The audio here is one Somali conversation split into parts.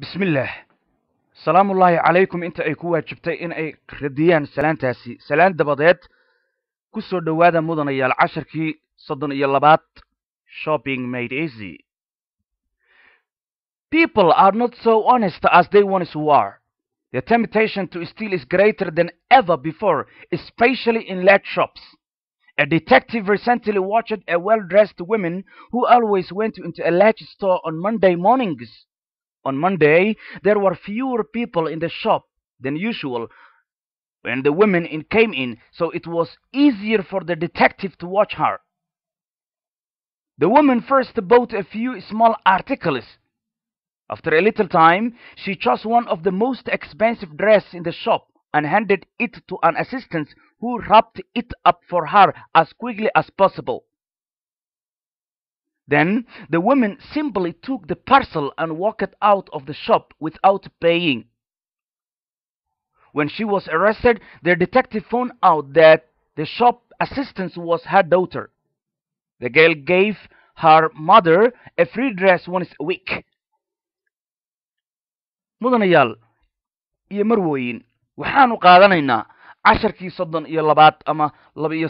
bismillaah salaamullaahi calaykum inta ay ku waajibtay in ay radiyaan salaantaasi. Salaan dabadeed ku soo dhowaada mudanayaal casharkii soddon iyo labaad. Shopping made easy. People are not so honest as they once were. The temptation to steal is greater than ever before especially in large shops. A detective recently watched a well-dressed woman who always went into a large store on monday mornings on Monday, there were fewer people in the shop than usual when the women in came in, so it was easier for the detective to watch her. The woman first bought a few small articles. After a little time, she chose one of the most expensive dresses in the shop and handed it to an assistant who wrapped it up for her as quickly as possible. Then the woman simply took the parcel and walked out of the shop without paying. When she was arrested, the detective found out that the shop assistant was her daughter. The girl gave her mother a free dress once a week. mudanayaal iyo marwooyin waxaanu qaadanaynaa casharkii soddon ama laba iyo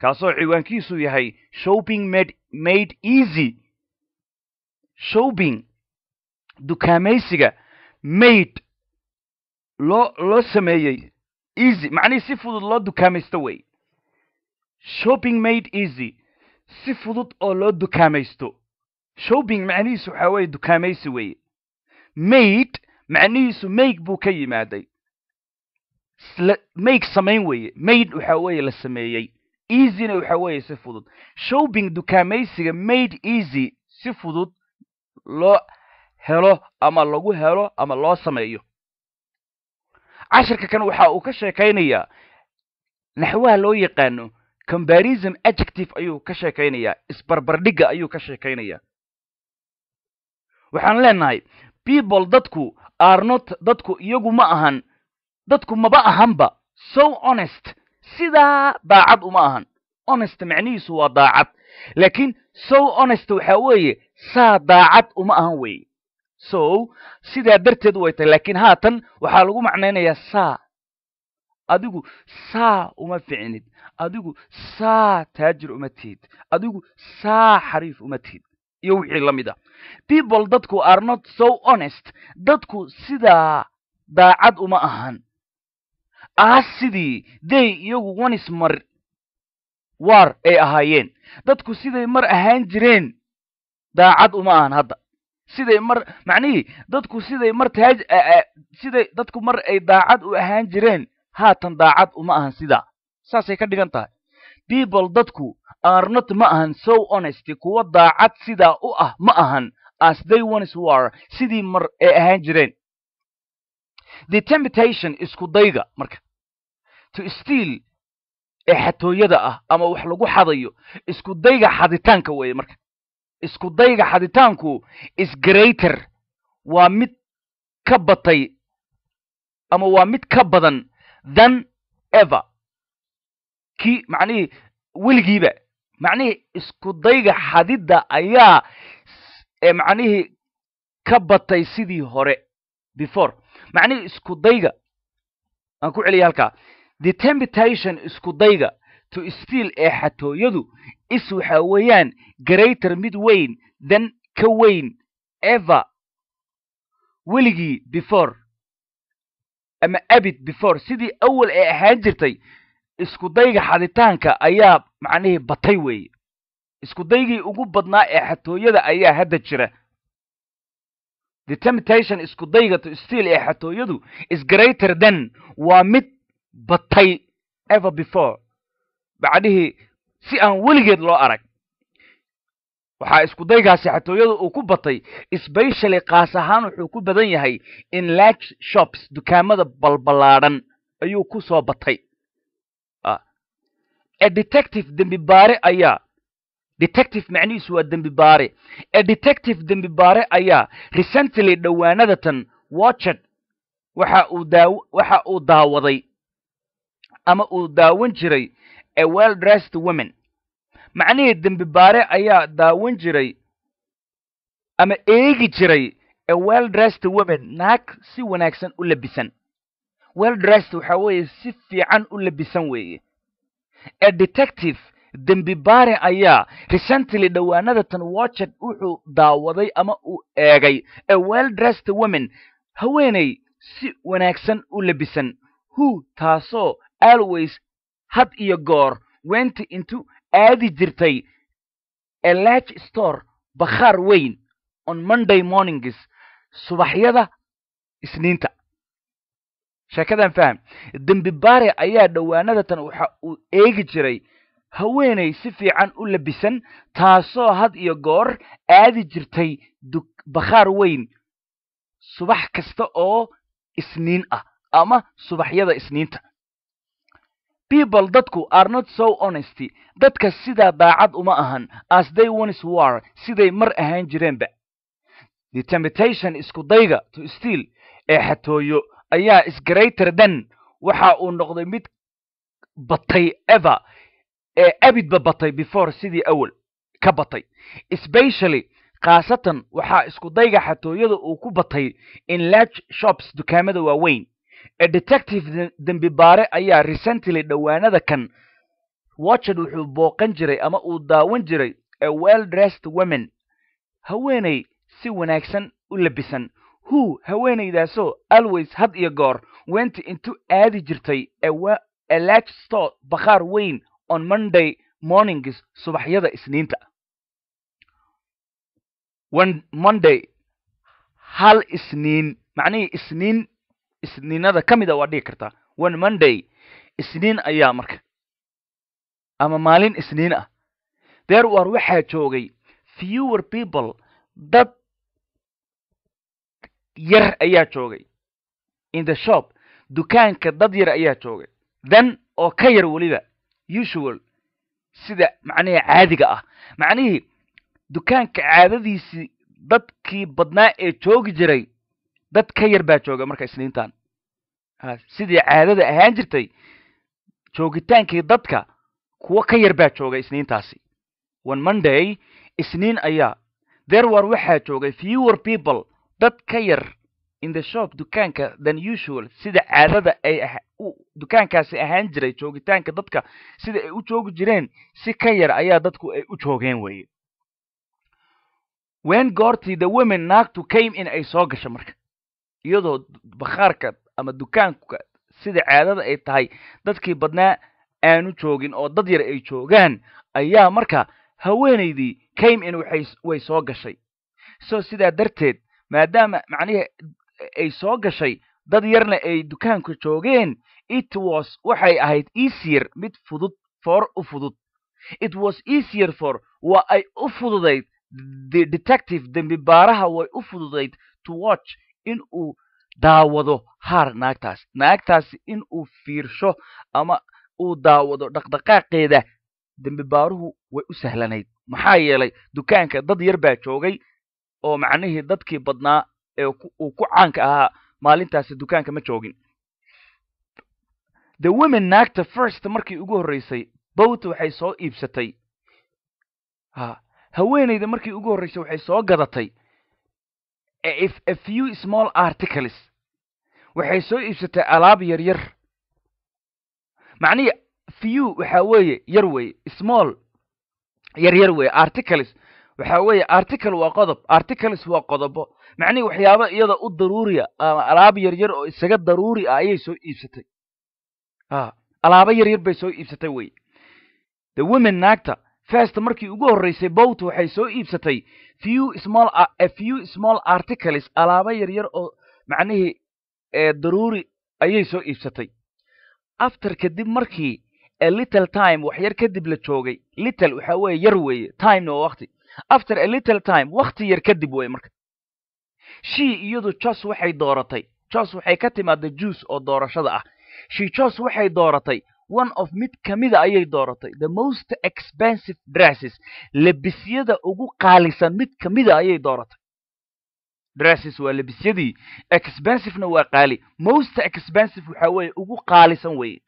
kaasoo ciwaankiisu yahay shopping made easy. Shopping dukaamaysiga made loo loo sameeyey easy. Macnihii si fudud loo dukaamaysto wey. Shopping made easy. Si fudud oo loo dukaamaysto shopping macnihiisu waxaa weeye dukaamaysi weeye made macnihiisu make buu ka yimaaday. Make samayn weeye made waxaa weeye la sameeyey easyna waxa weeye si fudud. Shopping dukaamaysiga made easy si fudud loo helo ama lagu helo ama loo sameeyo. Cashirka kan waxa uu ka sheekaynayaa naxwaha loo yaqaano combarism adjective ayuu ka sheekaynayaa isbarbardhigga ayuu ka sheekaynayaa. Waxaan leenahay people dadku are not dadku iyagu ma ahan dadku maba ahanba so honest sidaa daacad uma ahan. Honest macnihiisu waa daacad laakiin so honest waxa weeye saa daacad uma ahan weeye. So sidaa darteed way tahay. Laakiin haatan waxaa lagu macnaynayaa saa adigu saa uma ficnid adigu saa taajir uma tihid. Adigu saa xariif uma tihid. Iyo wixii la mid a people dadku are not so honest. Dadku sidaa daacad uma ahan aas sidii day iyagu wanis mar waar ay ahaayeen. Dadku siday mar ahaan jireen. Daacad uma ahan hadda. Siday mar macnihii dadku siday mar taaj siday dadku mar ay daacad u ahaan jireen. Haatan daacad uma ahan sidaa saasay ka dhigan tahay. People dadku arnot ma ahan. So honesty kuwa daacad sidaa u ah ma ahan. As they ones war sidii mar ay ahaan jireen the temptation isku dayga marka. To steal ee xatooyada ah ama wax lagu xadayo isku dayga xaditaanka weeye marka. Isku dayga xaditaanku is greater. Waa mid ka batay ama waa mid ka badan than ever. Kii macnihii weligiiba. Macnihii isku dayga xadidda ayaa macnihii ka batay sidii hore before. Macnihii isku dayga. Aan ku celiya halkaa. The temptation isku dayga to steal ee xatooyadu is waxa weeyaan greater mid weyn than ka weyn ever. Weligii before. Ama abid before. Sidii awal ee ahaan jirtay isku dayga xaditaanka ayaa macnihii batay weeye. Isku daygii ugu badnaa ee xatooyada ayaa hadda jira the temptation isku dayga to ee xatooyadu is greater than waa mid batay ever before. Bacdihii si aan weligeed loo arag waxaa isku daygaasi xatooyada uu ku batay specially kaas ahaan wuxuu ku badan yahay in large shops dukaamada balballaadhan ayuu ku soo batay. A detective dembi baare ayaa detective macnihiisu waa dembi baare. A detective dembi baare ayaa recently dhowaanadatan watched. Waxa uu daaw waxa uu daawaday. Ama uu daawan jiray a well dressed women macnihii dembi baare ayaa daawan jiray ama eegi jiray a well dressed woman naag si wanaagsan u labisan. Well dressed waxa weeye si fiican u labisan weeye. A detective dembi baare ayaa recently dhowaanadatan watched wuxuu daawaday ama uu eegay a well dressed woman haweeney si wanaagsan u labisan who taasoo always had iyo goor went intu aadi jirtay a store bakhaar weyn on monday mornings subaxyada isniinta. Sheekadan faham dembi baare ayaa dhowaanadatan waxa uu eegi jiray haweeney si fiican u labisan taasoo had iyo goor aadi jirtay bakhaar weyn. Subax kasta oo isniin ah ama subaxyada isniinta. People dadku are not so honesty. Dadka sidaa daacad uma ahan as they once war siday mar ahaan jireenba. The temptation isku dayga to steal ee xatooyo ayaa is greater than waxa uu noqday mid batay ever abidba batay before sidii awal ka batay. Specially khaasatan waxaa isku dayga xatooyada uu ku batay in large shops dukaamada waaweyn. A detective dembi baare ayaa recently dhowaanada kan. Watched wuxuu booqan jiray ama uu daawan jiray a well dressed women haweeney si wanaagsan u labisan. Who haweeneydaasoo always had iyo goor went intu aadi jirtay a large store bakhaar weyn on monday mornings subaxyada isniinta. Monday hal isniin macnihii isniin isniinada ka mid a waa dhigi kartaa one monday isniin ayaa marka ama maalin isniin ah. There war waxaa joogay fewer people dad yar ayaa joogay. In the shop dukaanka dad yar ayaa joogay. Then oo ka yar weliba usual sida macnihii caadiga ah. Macnihii dukaanka caadadiisii dadkii badnaa ee joogi jiray dad ka yar baa jooga marka isniintan. Sidii caadada ahaan jirtay joogitaankii dadka kuwo ka yar baa jooga isniintaasi. One monday isniin ayaa there war waxaa joogay fewer people dad ka yar in the shop dukaanka than usual sida caadada ay dukaankaasi ahaan jiray joogitaanka dadka sida ay u joogi jireen si ka yar ayaa dadku ay u joogeen weye wen goortii the women naagtu came in ay soo gasho marka. Iyadoo bakhaarka ama dukaanka sida caadada ay tahay dadkii badnaa aanu joogin oo dad yar ay joogaan ayaa marka haweenaydii came in waxay way soo gashay. So sidaa darteed maadaama macnihii ay soo gashay dad yarna ay dukaanka joogeen it was waxay ahayd easier mid fudud for u fudud. It was easier for waa ay u fududayd the detective dembi baaraha way u fududayd to watch in uu daawado haar naagtaas. Naagtaasi in uu fiirsho ama uu daawado dhaqdhaqaaqeeda dembi baaruhu way u sahlanayd. Maxaa yeelay dukaanka dad yar baa joogay oo macnihii dadkii badnaa ee uu ku caanka ahaa maalintaasi dukaanka ma joogin the women naagta first markii ugu horreysay bowt waxay soo iibsatay. Ha haweenayda markii ugu horreysay waxay soo gadatay. A few small articles. Waxay soo iibsatay alaab yar yar. Macnihii few waxaa weeye yar weeye small yar yar weeye articles. Waxaa weeye article waa qodob articles waa qodobo. Macnihii waxyaaba iyada u daruuriya ama alaab yar yar oo isaga daruuri ah ayay soo iibsatay alaabo yar yar bay soo iibsatay wey. The women naagta first markii ugu horreysay bowt waxay soo iibsatay few small a articles alaabo yar yar oo macnihii daruuri ayay soo iibsatay. After kadib markii a little time wax yar kadib la joogay. Little waxaa weeye yar weeye timena waa wakti after a little time wakti yar kadib wey marka. She iyadu jos waxay dooratay. Jos waxay ka timaada juice oo doorashada ah she jos waxay dooratay one of mid kamida ayay dooratay the most expensive dresses lebisyada ugu qaalisan mid kamida ayay dooratay. Dresses waa lebisyadii expensivena waa qaali most expensive waxaa weeye ugu qaalisan weye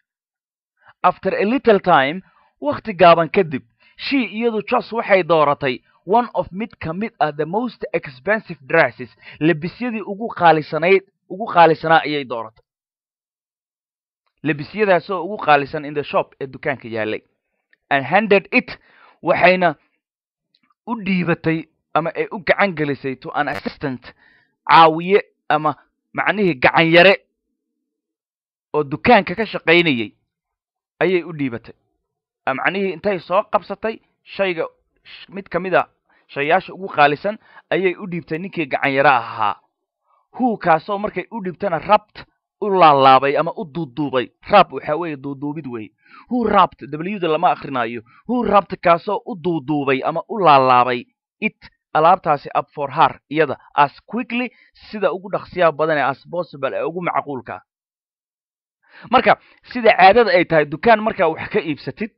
after a little time wakti gaaban kadib she iyadu jos waxay dooratay one of mid ka mid ah the most expensive dresses lebisyadii ugu qaalisanayd ugu qaalisanaa ayay dooratay lebisyadaasoo ugu qaalisan in the shop ee dukaanka yaalay and handed it waxayna u dhiibatay ama ay u gacan gelisay to an assistant caawiye ama macnihii gacan yare oo dukaanka ka shaqaynayay ayay u dhiibatay. Macnihii intay soo qabsatay shayga mid ka mid a shayaasha ugu qaalisan ayay u dhiibtay ninkii gacan yare ahaa. Huu kaasoo markay u dhiibtana rabt u laalaabay ama u duuduubay. Rab waxa weeye duuduubid weeye. Huu rabt wda lama akrinaayo huu rabt kaasoo u duuduubay ama u laalaabay? It alaabtaasi up for har iyada as quickly sida ugu dhaqsiyaa badan ee as possible ee ugu macquulka. Marka sida caadada ay tahay dukaan markaa wax ka iibsatid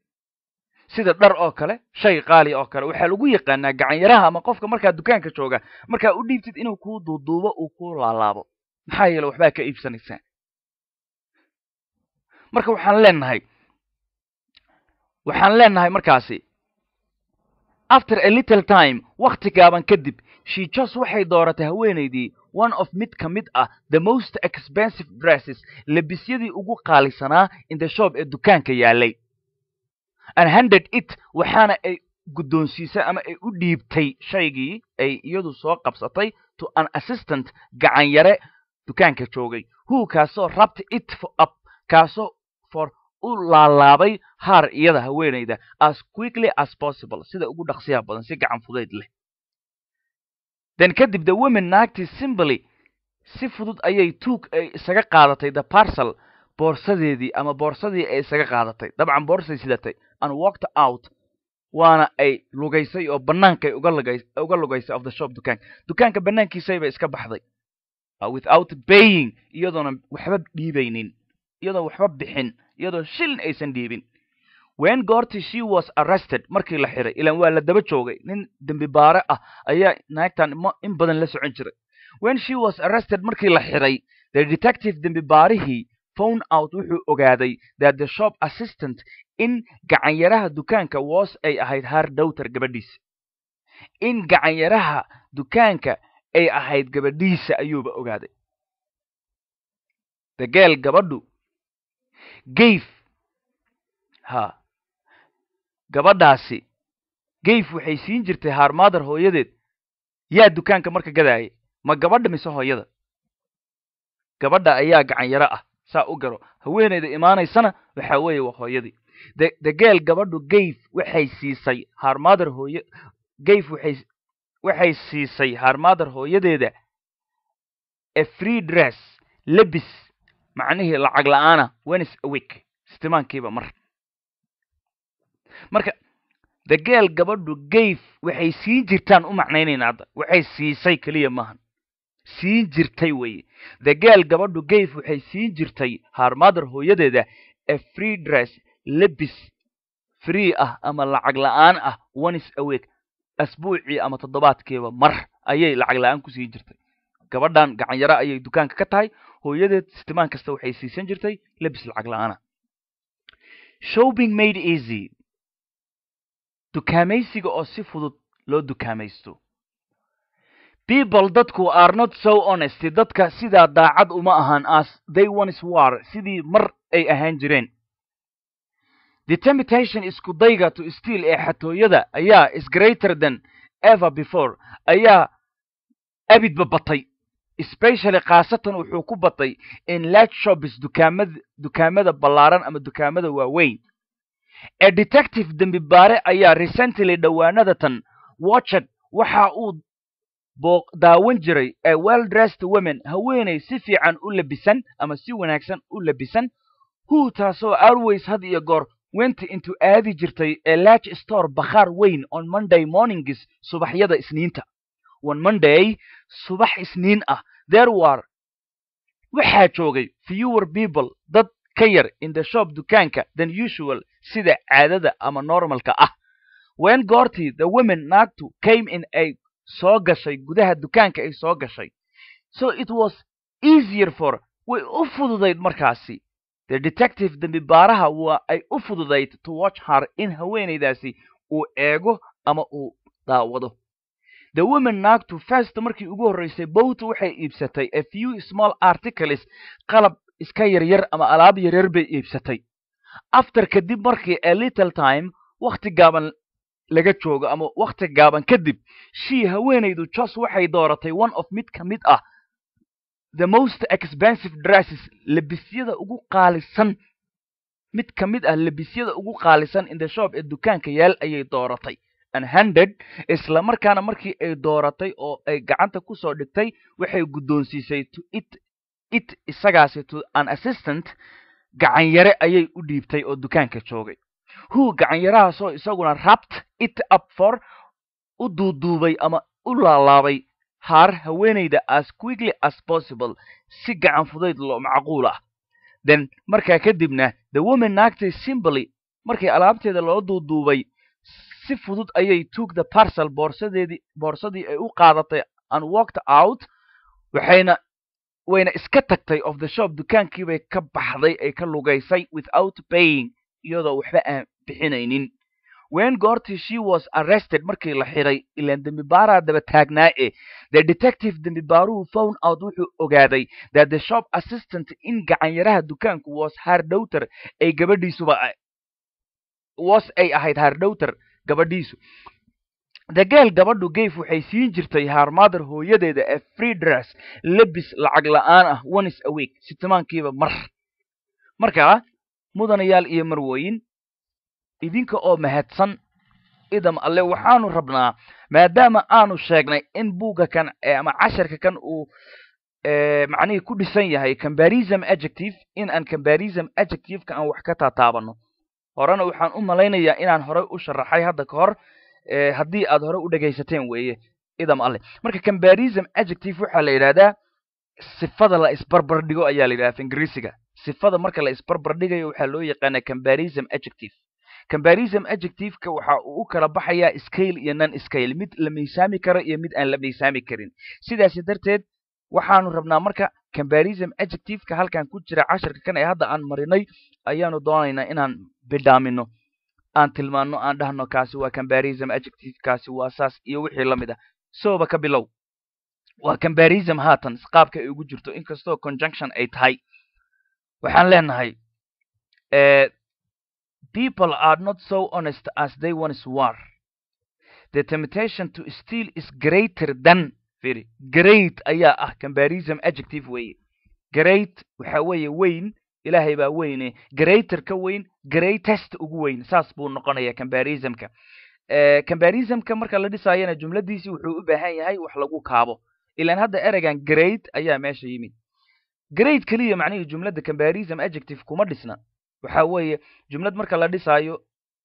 sida dhar oo kale shay qaali oo kale waxaa lagu yaqaanaa gacanyaraha ama qofka markaa dukaanka jooga markaa u dhiibtid inuu kuu duuduubo uu ku laalaabo. Maxaa yeele waxbaa ka iibsanaysaa marka waxaan leenahay waxaan leenahay markaasi after a little time wakti gaaban kadib just waxay dooratay haweenaydii one of mid ka mid ah the most expensive dresses lebisyadii ugu qaalisanaa in the shop ee dukaanka yaalay. And handed it waxaana ay guddoonsiisay ama ay u dhiibtay shaygii ay iyadu soo qabsatay to an assistant gacan yare dukaanka joogay who kaasoo rabt it up kaasoo for u laalaabay haar iyada haweenayda as quickly as possible sida ugu dhaqsiyaha badan si gacan fudayd leh. Then kadib the women naagtii simbly si fudud ayay tuug ay isaga qaadatay the parcel boorsadeedii ama boorsadii ay isaga qaadatay. Dabcan boorsay sidatay. And walked out waana ay lugaysay oo bannaankay uga lugays uga lugaysay of the shop dukaanka. Dukaanka bannaankiisayba iska baxday. Without paying iyadoona waxba dhiibaynin iyadoo waxba bixin iyadoo shilin aysan dhiibin. Wen goorti she was arrested markii la xiray ilaan waa la daba joogay. Nin dembi baare ah ayaa naagtan in badan la socon jiray. When she was arrested markii la xiray the detective dembi baarihii found out wuxuu ogaaday that the shop assistant in gacanyaraha dukaanka was ay ahayd haar dowtar gabadhiisa. In gacanyaraha dukaanka ay ahayd gabadhiisa ayuuba ogaaday. The geel gabadhu gayf ha. Gabadhaasi gayf waxay siin jirtay haarmaadar hooyadeed. Yaa dukaanka marka gadaayay? Ma gabadha mise hooyada? Gabadha ayaa gacan yaro ah saa u garo. Haweenayda imaanaysana waxa weeye waa hooyadii. De de geel gabadhu gayf waxay siisay haarmaadar hooya gayf waxay waxay siisay haarmaadar hooyadeeda. A free dress lebis macnihii lacag la'aana wenis a week? Istimaankiiba mar. Marka the geel gabadhu gayf waxay siin jirtaan u macnaynayna hadda waxay siisay keliya maahan. Siin jirtay the geel gabadhu gayf waxay siin jirtay haarmaadar hooyadeeda a free dress lebis free ah ama lacag la'aan ah onis a week? Asbuucii ama toddobaadkiiba mar ayay lacag la'aan ku siin jirtay. Gabadhan gacan yaro ayay dukaanka ka tahay hooyadeed istimaan kasta waxay siisan jirtay lebis lacag la'aana. Shopping made easy. Dukaamaysiga oo si fudud loo dukaamaysto. People dadku are not so honesty dadka sidaa daacad uma ahaan as they ones war. Sidii mar ay ahaan jireen. The temptation isku dayga to steal ee xatooyada ayaa is greater than ever before. Ayaa abidba batay especially khaasatan wuxuu ku batay in large shops dukaamada ballaaran ama dukaamada waaweyn. Ee detective dembi baare ayaa recently dhowaanadatan watched waxa uu daawan jiray ee well dressed women haweenay si fiican u labisan ama si wanaagsan u labisan. Who taasoo always had iyo goor went into aadi jirtay ee large store bakhaar weyn on monday mornings subaxyada isniinta. On monday subax isniin ah there were waxaa joogay fewer people dad ka yar in the shop dukaanka than usual sida caadada ama normalka ah. Wen goortii the women naagtu came in ay soo gashay gudaha dukaanka ay soo gashay. So it was easier for way u fududayd markaasi. The detective dembi baaraha waa ay u fududayd to watch her in haweenaydaasi uu eego ama uu daawado the woman naagtu first markii ugu horreysay bowt waxay iibsatay a few small articles. Qalab iska yaryar ama alaab yaryar bay iibsatay. After kadib markii a little time wakhti gaaban laga joogo ama wakhti gaaban kadib shii haweenaydu jos waxay dooratay one of mid ka mid ah the most expensive dresses. Lebisyada ugu qaalisan mid ka mid ah lebisyada ugu qaalisan in the shop ee dukaanka yaal ayay dooratay and hundred isla markaana markii ay dooratay oo ay gacanta ku soo dhigtay waxay guddoonsiisay to it it isagaasi to an assistant gacanyare ayay u dhiibtay oo dukaanka joogay. Who gacanyarahaasoo isaguna rapt it up for u duuduubay ama u laalaabay haar haweenayda as quickly as possible si gacan fudayd loo macquul ah. Then markaa kadibna the woman naagtay simply. Markii alaabteeda loo duuduubay si fudud ayay took the parcel boorsadeedii boorsadii ay u qaadatay and walked out waxayna wayna iska tagtay of the shop dukaankiibay ka baxday ay ka lugaysay without paying iyadoo waxba aan bixinaynin. Wen goortii she was arrested markii la xiray ilaan dembibaaraa daba taagnaa e the detective dembibaaruhu found out wuxuu ogaaday that the shop assistant in gacanyaraha dukaanku was her daughter ay gabadhiisuba was ay ahayd her daughter gabadhiisu. Girl gabadhu gave waxay siin jirtay mother hooyadeeda a free dress lebis lacag la'aan ah onis a week sitimaankiiba mar. Markaa mudanayaal iyo marwooyin idinka oo mahadsan idam alle waxaanu rabnaa maadaama aanu sheegnay in buugga kan ama casharka kan uu macnihii ku dhisan yahay combarism adjective in aan combarism adjectiveka aan wax ka taataabano horena waxaan u malaynayaa inaan horey u sharaxay hadda ka hor haddii aad hore u dhegaysateen weeye idam alle. Marka combarism adjective waxaa la yidhahdaa sifada la isbarbar dhigo ayaa la yidhahda ingiriisiga. Sifada marka la isbarbar dhigayo waxaa loo yaqaanaa combarism adjective. Combarism adjectiveka waxa uu u kala baxayaa scale iyo non scale mid la miisaami karo iyo mid aan la miisaami karin. Sidaasi darteed waxaanu rabnaa marka combarism adjectiveka halkan ku jira casharka kan ee hadda aan marinay ayaanu doonaynaa inaan bidhaamino aan tilmaano aan dhahno kaasi waa combarism adjective kaasi waa saas iyo wixii la mid ah. Sooba ka bilow. Waa combarism haatan qaabka ay ugu jirto inkastoo conjunction ay tahay. Waxaan leenahay people are not so honest as they once were. The temptation to steal is greater than very great ayaa ah combarism adjective weeye. Great waxa weeye weyn ilaahay baa weyne greater ka weyn greatest ugu weyn. Saas buu noqonaya combarismka combarismka marka la dhisaayana jumladiisii wuxuu u baahan yahay wax lagu kaabo. Ilaan hadda ereygan great ayaa meesha yimid. Great keliya macnihii jumladda combarism adjective kuma dhisna. Waxa weeye jumlad marka la dhisaayo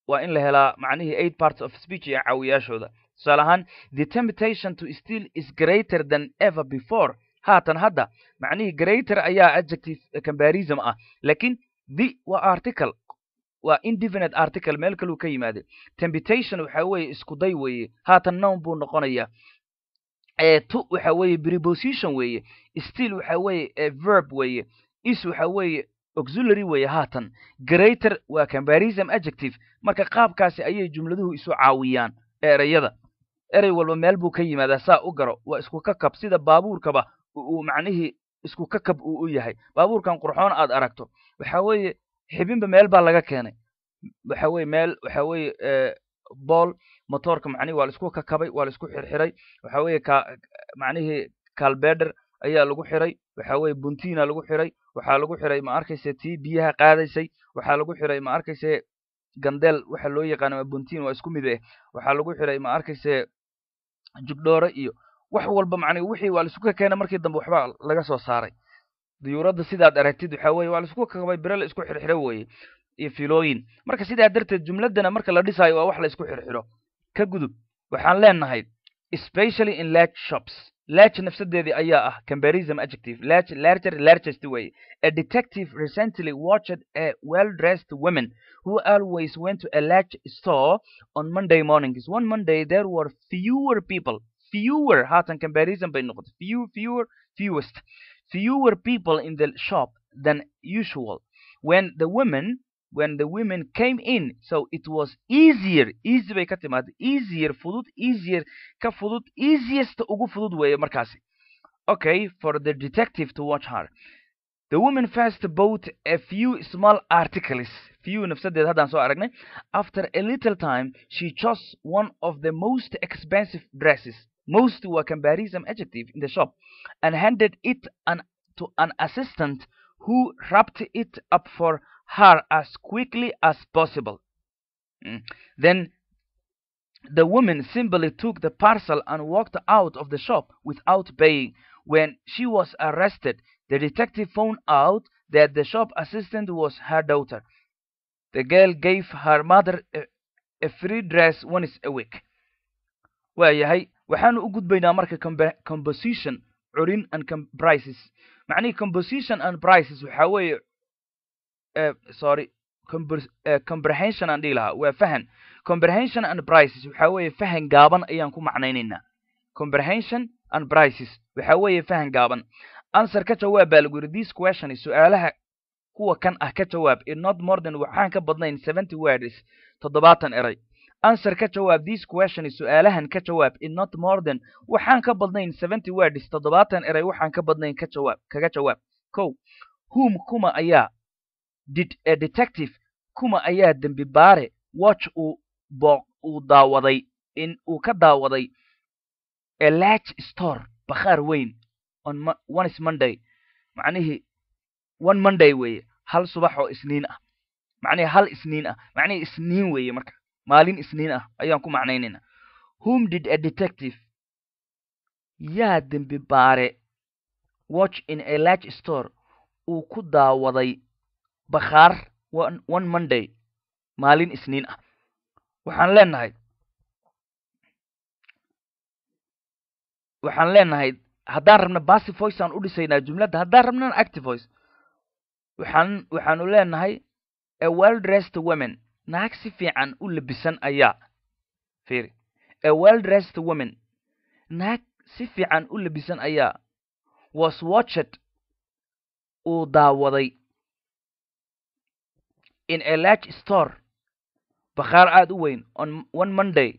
waa in la helaa macnihii eight parts of speech iyo caawiyaashooda. Tusaale ahaan the temptation to steal is greater than ever before haatan hadda macnihii greater ayaa adjective combarism ah. Lakin the waa article waa indefinite article meel kaluu ka yimaade tempitation waxa weeye isku day weeye. Haatan nown buu noqonayaa. To waxa weeye preposition weeye. Still waxa weeye verb weeye. Is waxa weeye auxiliary weeye haatan. Greater waa combarism adjective. Marka qaabkaasi ayay jumladuhu isu caawiyaan ereyada erey walba meel buu ka yimaadaa saa u garo. Waa isku ka kab sida baabuurkaba uu macnihii isku ka kab uu u yahay. Baabuurkan qurxoon aad aragto. Waxa weeye xibinba meel baa laga keenay. Waxa weye meel waxa bool motoorka macnihi waa la isku kakabay waa la isku xirxiray. Waxa macnihii calbeder ayaa lagu xiray. Waxa weeye buntina lagu xiray. Waxaa lagu xiray ma arkayse tii biyaha qaadaysay? Waxaa lagu xiray ma arkayse gandeel waxa loo yaqaana buntin waa isku mid eh? Waxaa lagu xiray ma arkayse jugdhoore iyo wax walba macnihi wixii waa la isku kakeenay markii dambe waxba laga soo saaray. Diyuuradda sidaad aragtid waxa weye waa la isku kakabay bire la isku xirxiro weeye iyo filooyin marka sidaa darteed jumladana marka la dhisaayo waa wax la isku xirxiro. Ka gudub waxaan leenahay especially in large shops. Large nafsadeedii ayaa ah combarism adjective. Large larger largest way. A detective recently watched a well-dressed woman who always went to a large store on monday mornings. One monday there were fewer people fewer haatan comparison bay noqotay few fewer fewest. Fewer people in the shop than usual. When the woman when the women came in so it was easier easy bay ka timaada easier fudud easier ka fudud easiest ugu fudud weeye markaasi okay for the detective to watch her. The woman first bought a few small articles. Few nafsadeed haddaan soo aragnay after a little time she chose one of the most expensive dresses most waa comparison adjective in the shop and handed it an, to an assistant who wrapped it up for her as quickly as possible. Mm. Then the woman simply took the parcel and walked out of the shop without paying. When she was arrested, the detective found out that the shop assistant was her daughter. The girl gave her mother a, a free dress once a week. waayahay waxaanu u gudbaynaa marka composition curin and prices. Macnihii composition and prices waxaa weeye sorry comprehension aan dhihi lahaa waa fahan. Comprehension and prices waxaa weeye fahan gaaban ayaan ku macnaynaynaa comprehension and prices waxaa weeye fahan gaaban. Answer ka jawaab baa lagu yidhi this question su'aalaha kuwa kan ah ka jawaab in not more than waxaan ka badnayn seventy words toddobaatan eray answer ka jawaab this question su'aalahan ka jawaab in not more than waxaan ka badnayn seventy words toddobaatan eray waxaan ka badnayn ka jawaab kaga jawaab. Kow whom kuma ayaa did a detective kuma ayaa dembi baare watch uu booq uu daawaday in uu ka daawaday a large store bakhaar weyn on one is monday macnihii one monday weeye hal subax oo isniin ah macnihii hal isniin ah macnihii isniin weeye marka maalin isniin ah ayaan ku macnaynaynaa whom did a detective? Yaa dembi baare watch in a large store uu ku daawaday bakhaar one monday maalin isniin ah. Waxaan leenahay waxaan leenahay haddaan rabna basy voice aan u dhisaynaa jumladda haddaan rabnana active voice waxaan waxaanu leenahay a well dressed women naag si fiican u labisan ayaa fiiri a well dressed women naag si fiican u labisan ayaa was watched uu daawaday. In a large store bakhaar aada u weyn on one monday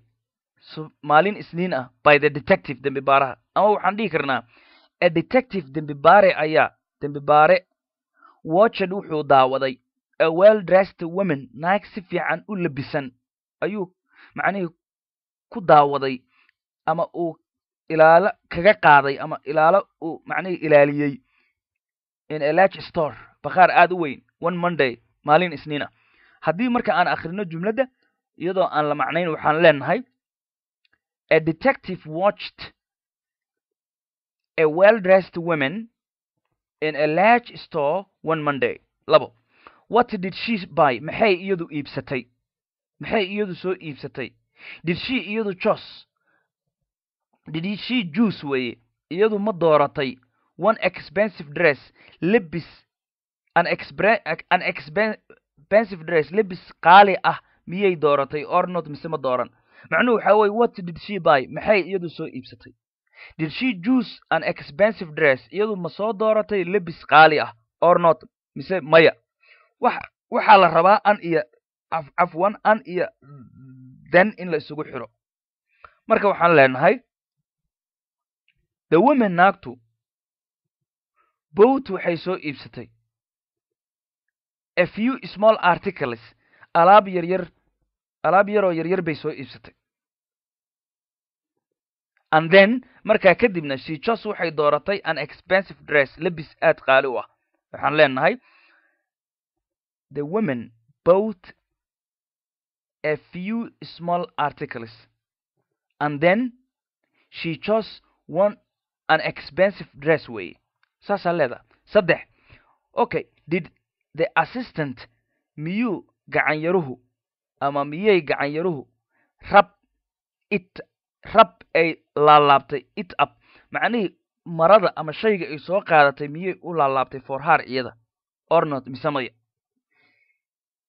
maalin isniin ah by the detective dembi baaraha. Ama waxaan dhihi karnaa a detective dembi baare ayaa dembi baare watched wuxuu daawaday a well dressed women naag si fiican u labisan ayuu macnihii ku daawaday ama uu ilaalo kaga qaaday ama ilaalo uu macnihii ilaaliyey in a large store bakhaar aada u weyn one monday maalin isniin ah haddii marka aan akhrino jumladda iyadoo aan la macnayn waxaan leenahay a detective watched a well dressed women in a large store one monday labo what did she buy? Maxay iyadu iibsatay. Maxay iyadu soo iibsatay. Did she iyadu jos did she juice weeye iyadu ma dooratay. One expensive dress lebis an expensive dress lebis qaali ah miyay dooratay or not mise ma dooran. Macnuhu waxaa weye what did she buy? Maxay iyadu soo iibsatay. Did she juice an expensive dress? Iyadu ma soo dooratay lebis qaali ah or not mise maya waxaa la rabaa an iyo cafwan an iyo then in la isugu xiro. Marka waxaan leenahay the women naagtu boat waxay soo iibsatay. A few small articles alaab yaryar alaab yaroo yaryar bay soo iibsatay. And then markaa kadibna she jos waxay dooratay an expensive dress lebis aad qaali u ah. Waxaan leenahay the women bought a few small articles and then she chose one an expensive dress way. Saasaa leedaha saddex okay did the assistant miyuu gacanyaruhu ama miyay gacanyaruhu rab it rab ay laalaabtay it up? Macnihii marada ama shayga ay soo qaadatay miyay u laalaabtay for har iyada. Ornot mise maya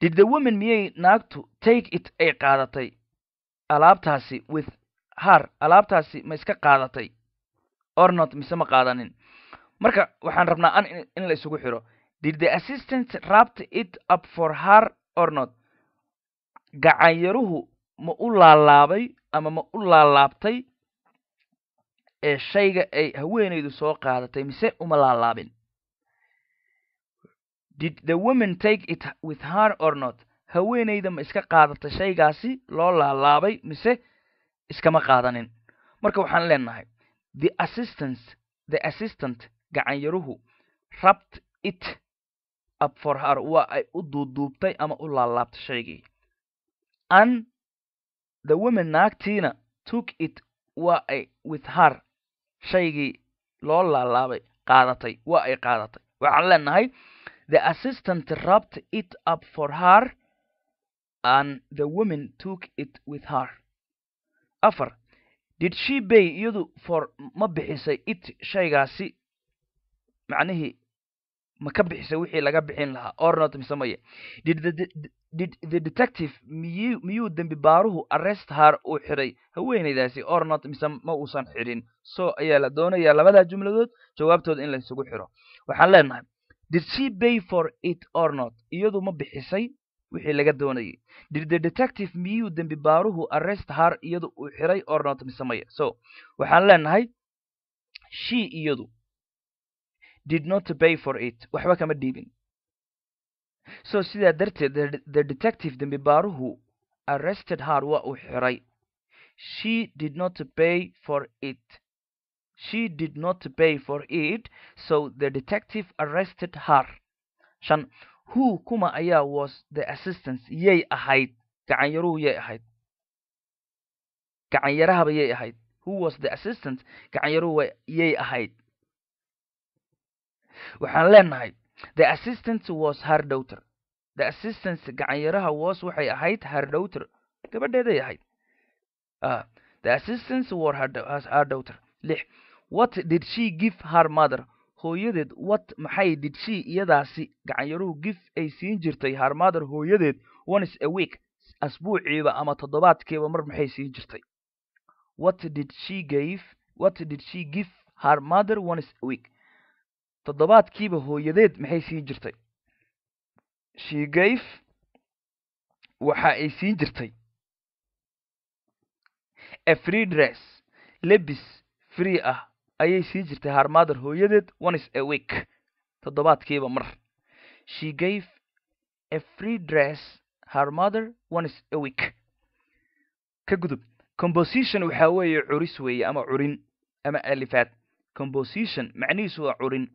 did the woman miyay naagtu take it ay qaadatay? Alaabtaasi with har alaabtaasi ma iska qaadatay? Ornot mise ma qaadanin? Marka waxaan rabnaa an in la isugu xiro. Did the assistant wrapped it up for her or not? Gacanyaruhu ma u laalaabay ama ma u laalaabtay? Ee shayga ay haweenaydu soo qaadatay mise uma laalaabin did the woman take it with her or not? Haweenayda ma iska qaadatay shaygaasi loo laalaabay mise iskama qaadanin. Marka waxaan leenahay the assistance the assistant gacanyaruhu rabt it up for her. Waa ay u duuduubtay ama u laalaabtay shaygii. An the woman naagtiina took it waa ay with her. Shaygii loo laalaabay qaadatay waa ay qaadatay. Waxaan leenahay the assistant rubbed it up for her and the woman took it with her. Afar did she bay iyadu for ma bixisay it shaygaasi? Macnihii ma ka bixisay wixii laga bixin lahaa or not mise maye did the detective miyuu dembi baaruhu arrest her uu xiray? Haweenaydaasi or not mise ma uusan xirin. So ayaa la doonayaa labadaa jumladood jawaabtooda in la isugu xiro. Waxaan leenahay did she pay for it or not? Iyadu ma bixisay wixii laga doonayay. Did the detective miyuu dembi baaruhu arrest her iyadu uu xiray or not mise maya? So waxaan leenahay she iyadu did not pay for it. Waxba kama dhiibin. So sidaa darteed the detective dembi baaruhu arrested her waa uu xiray. She did not pay for it she did not pay for it so the detective arrested her. Shan who kuma ayaa was the assistance yay ahayd gacanyaruhu yay ahayd gacanyarahaba yay ahayd who was the assistant? Gacanyaruhu yay ahayd waxaan leenahay the assistant was her daughter. The assistant gacanyaraha was waxay ahayd her daughter. Gabadheeday ahayd. Uh, the assistant were her, her daughter. Lix what did she give her mother? Hooyadeed what maxay did she iyadaasi gacanyaruhu give ay siin jirtay her mother hooyadeed? Once a week asbuuciiba ama toddobaadkiiba mar maxay siin jirtay? What did she gave? What did she give her mother? Once a week. Toddobaadkiiba hooyadeed maxay siin jirtay? She gave waxa ay siin jirtay? A free dress lebis free ah ayay siin jirtay mother hooyadeed once a week. Toddobaadkiiba mar. She gave a free dress her mother once a week. Ka gudub composition waxaa weeye curis weeye ama curin ama alifaad composition macnihiisu waa curin.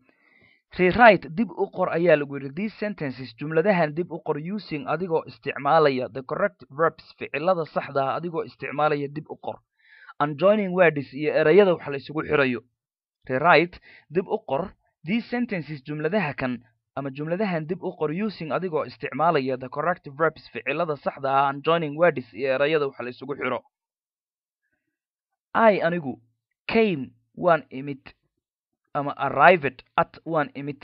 Rewrite dib u qor ayaa lagu yidhi. These sentences jumladahan dib u qor using adigoo isticmaalaya the correct verbs ficilada saxda ah adigoo isticmaalaya dib u qor unjoining words iyo erayada wax la isugu xirayo. Rewrite dib u qor these sentences jumladaha kan ama jumladahan dib u qor using adigoo isticmaalaya the correct verbs ficilada saxda ah unjoining words iyo erayada wax la isugu xiro. I anigu came waan imid ama arrived at waan imid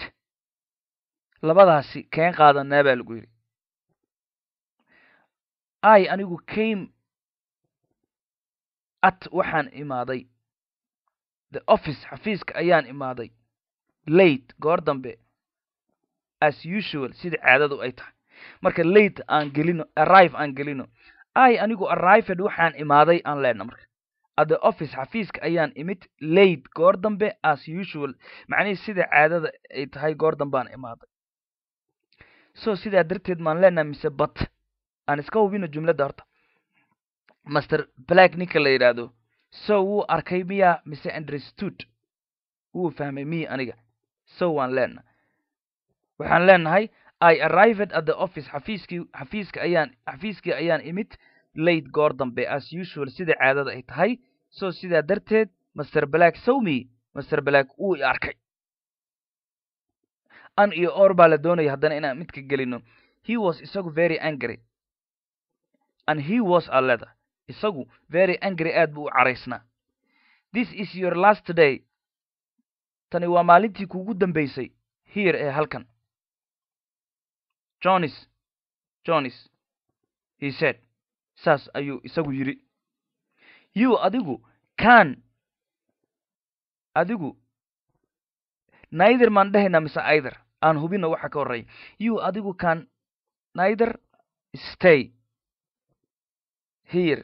labadaasi keen qaadanaa baa lagu yidhi. I anigu came at waxaan imaaday. The office xafiiska ayaan imaaday. Late goor dambe as usual sida caadadu ay tahay. Marka late aan gelino arrive aan gelino. I anigu arrived waxaan imaaday aan leenna marka. At the office xafiiska ayaan imid. Late goor dambe as usual. Macnihii sida caadada ay tahay goor dambaan imaaday. So sidaa darteed maan leenaha mise bat aan iska hubino jumladda horta master black ninka la yidhaahdo so wuu arkay miya mise understood wuu fahmay miya aniga so waan leenaha waxaan leenahay i arrived at the office. Xafiiskii xafiiska ayaan xafiiskii ayaan imid late goor dambe. As usual sida caadada ay tahay. So sidaa darteed master black sowmi master black wuu i arkay. An iyo or baa la doonaya haddana inaan midka gelino. He was isagu very angry. And he was a leather isagu very angry aad buu u caraysnaa. This is your last day. Tani waa maalintii kuugu dambaysay here ee halkan. Jonis jonis he said saas ayuu isagu yidhi. You adigu can adigu nayther maan dhehaynaa mise either. Aan hubino waxa ka horreeya you adigu can nayther stay here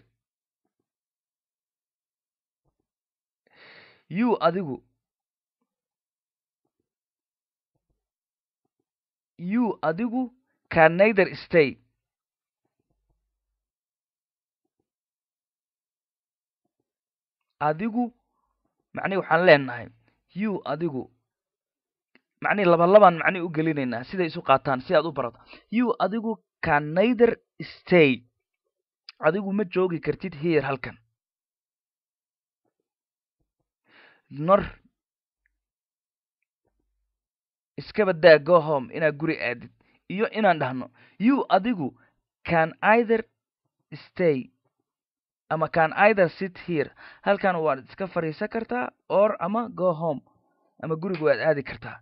you adigu. You adigu can stay. Adigu macnihi waxaan leenahay you adigu macnihi labalabaan macnihi u gelinaynaa siday isu qaataan si aad u barato you adigu can stay. Adigu ma joogi kartid here halkan nor iskaba daa go home inaad guri aadid. Iyo inaan dhahno you adigu can either stay ama can either sit here. Halkan waad iska fadhiisan kartaa or ama go home ama guriga waad aadi kartaa.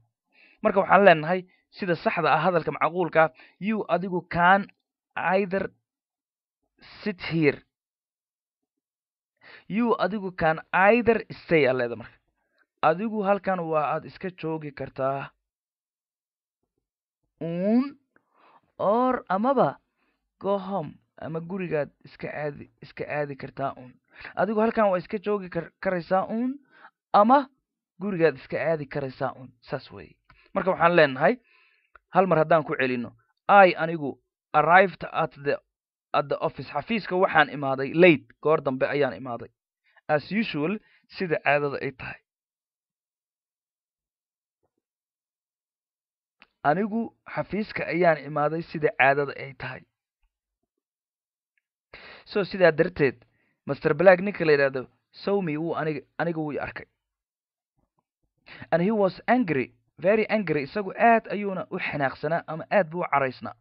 Marka waxaan leenahay sida saxda ah hadalka macquulkaa you adigu can either sit here. You adigu can either stay aa leeda marka adigu halkan waa aad iska joogi kartaa uun or amaba go home ama gurigaad iska aadi iska aadi kartaa uun. Adigu halkan waa iska joogi kar karaysaa uun ama gurigaad iska aadi karaysaa uun. Saas weeye. Marka waxaan leenahay hal mar haddaan ku celino i anigu arrived at the at the office. Xafiiska waxaan imaaday late goor dambe ayaan imaaday. As usual sida caadada ay tahay anigu xafiiska ayaan imaaday sida caadada ay tahay. So sidaa darteed master black ninka la yidhaahdo sowmi wuu anig aniga wuu arkay. And he was angry very angry. Isagu aad ayuuna u xanaaqsanaa ama aad buu u caraysnaa.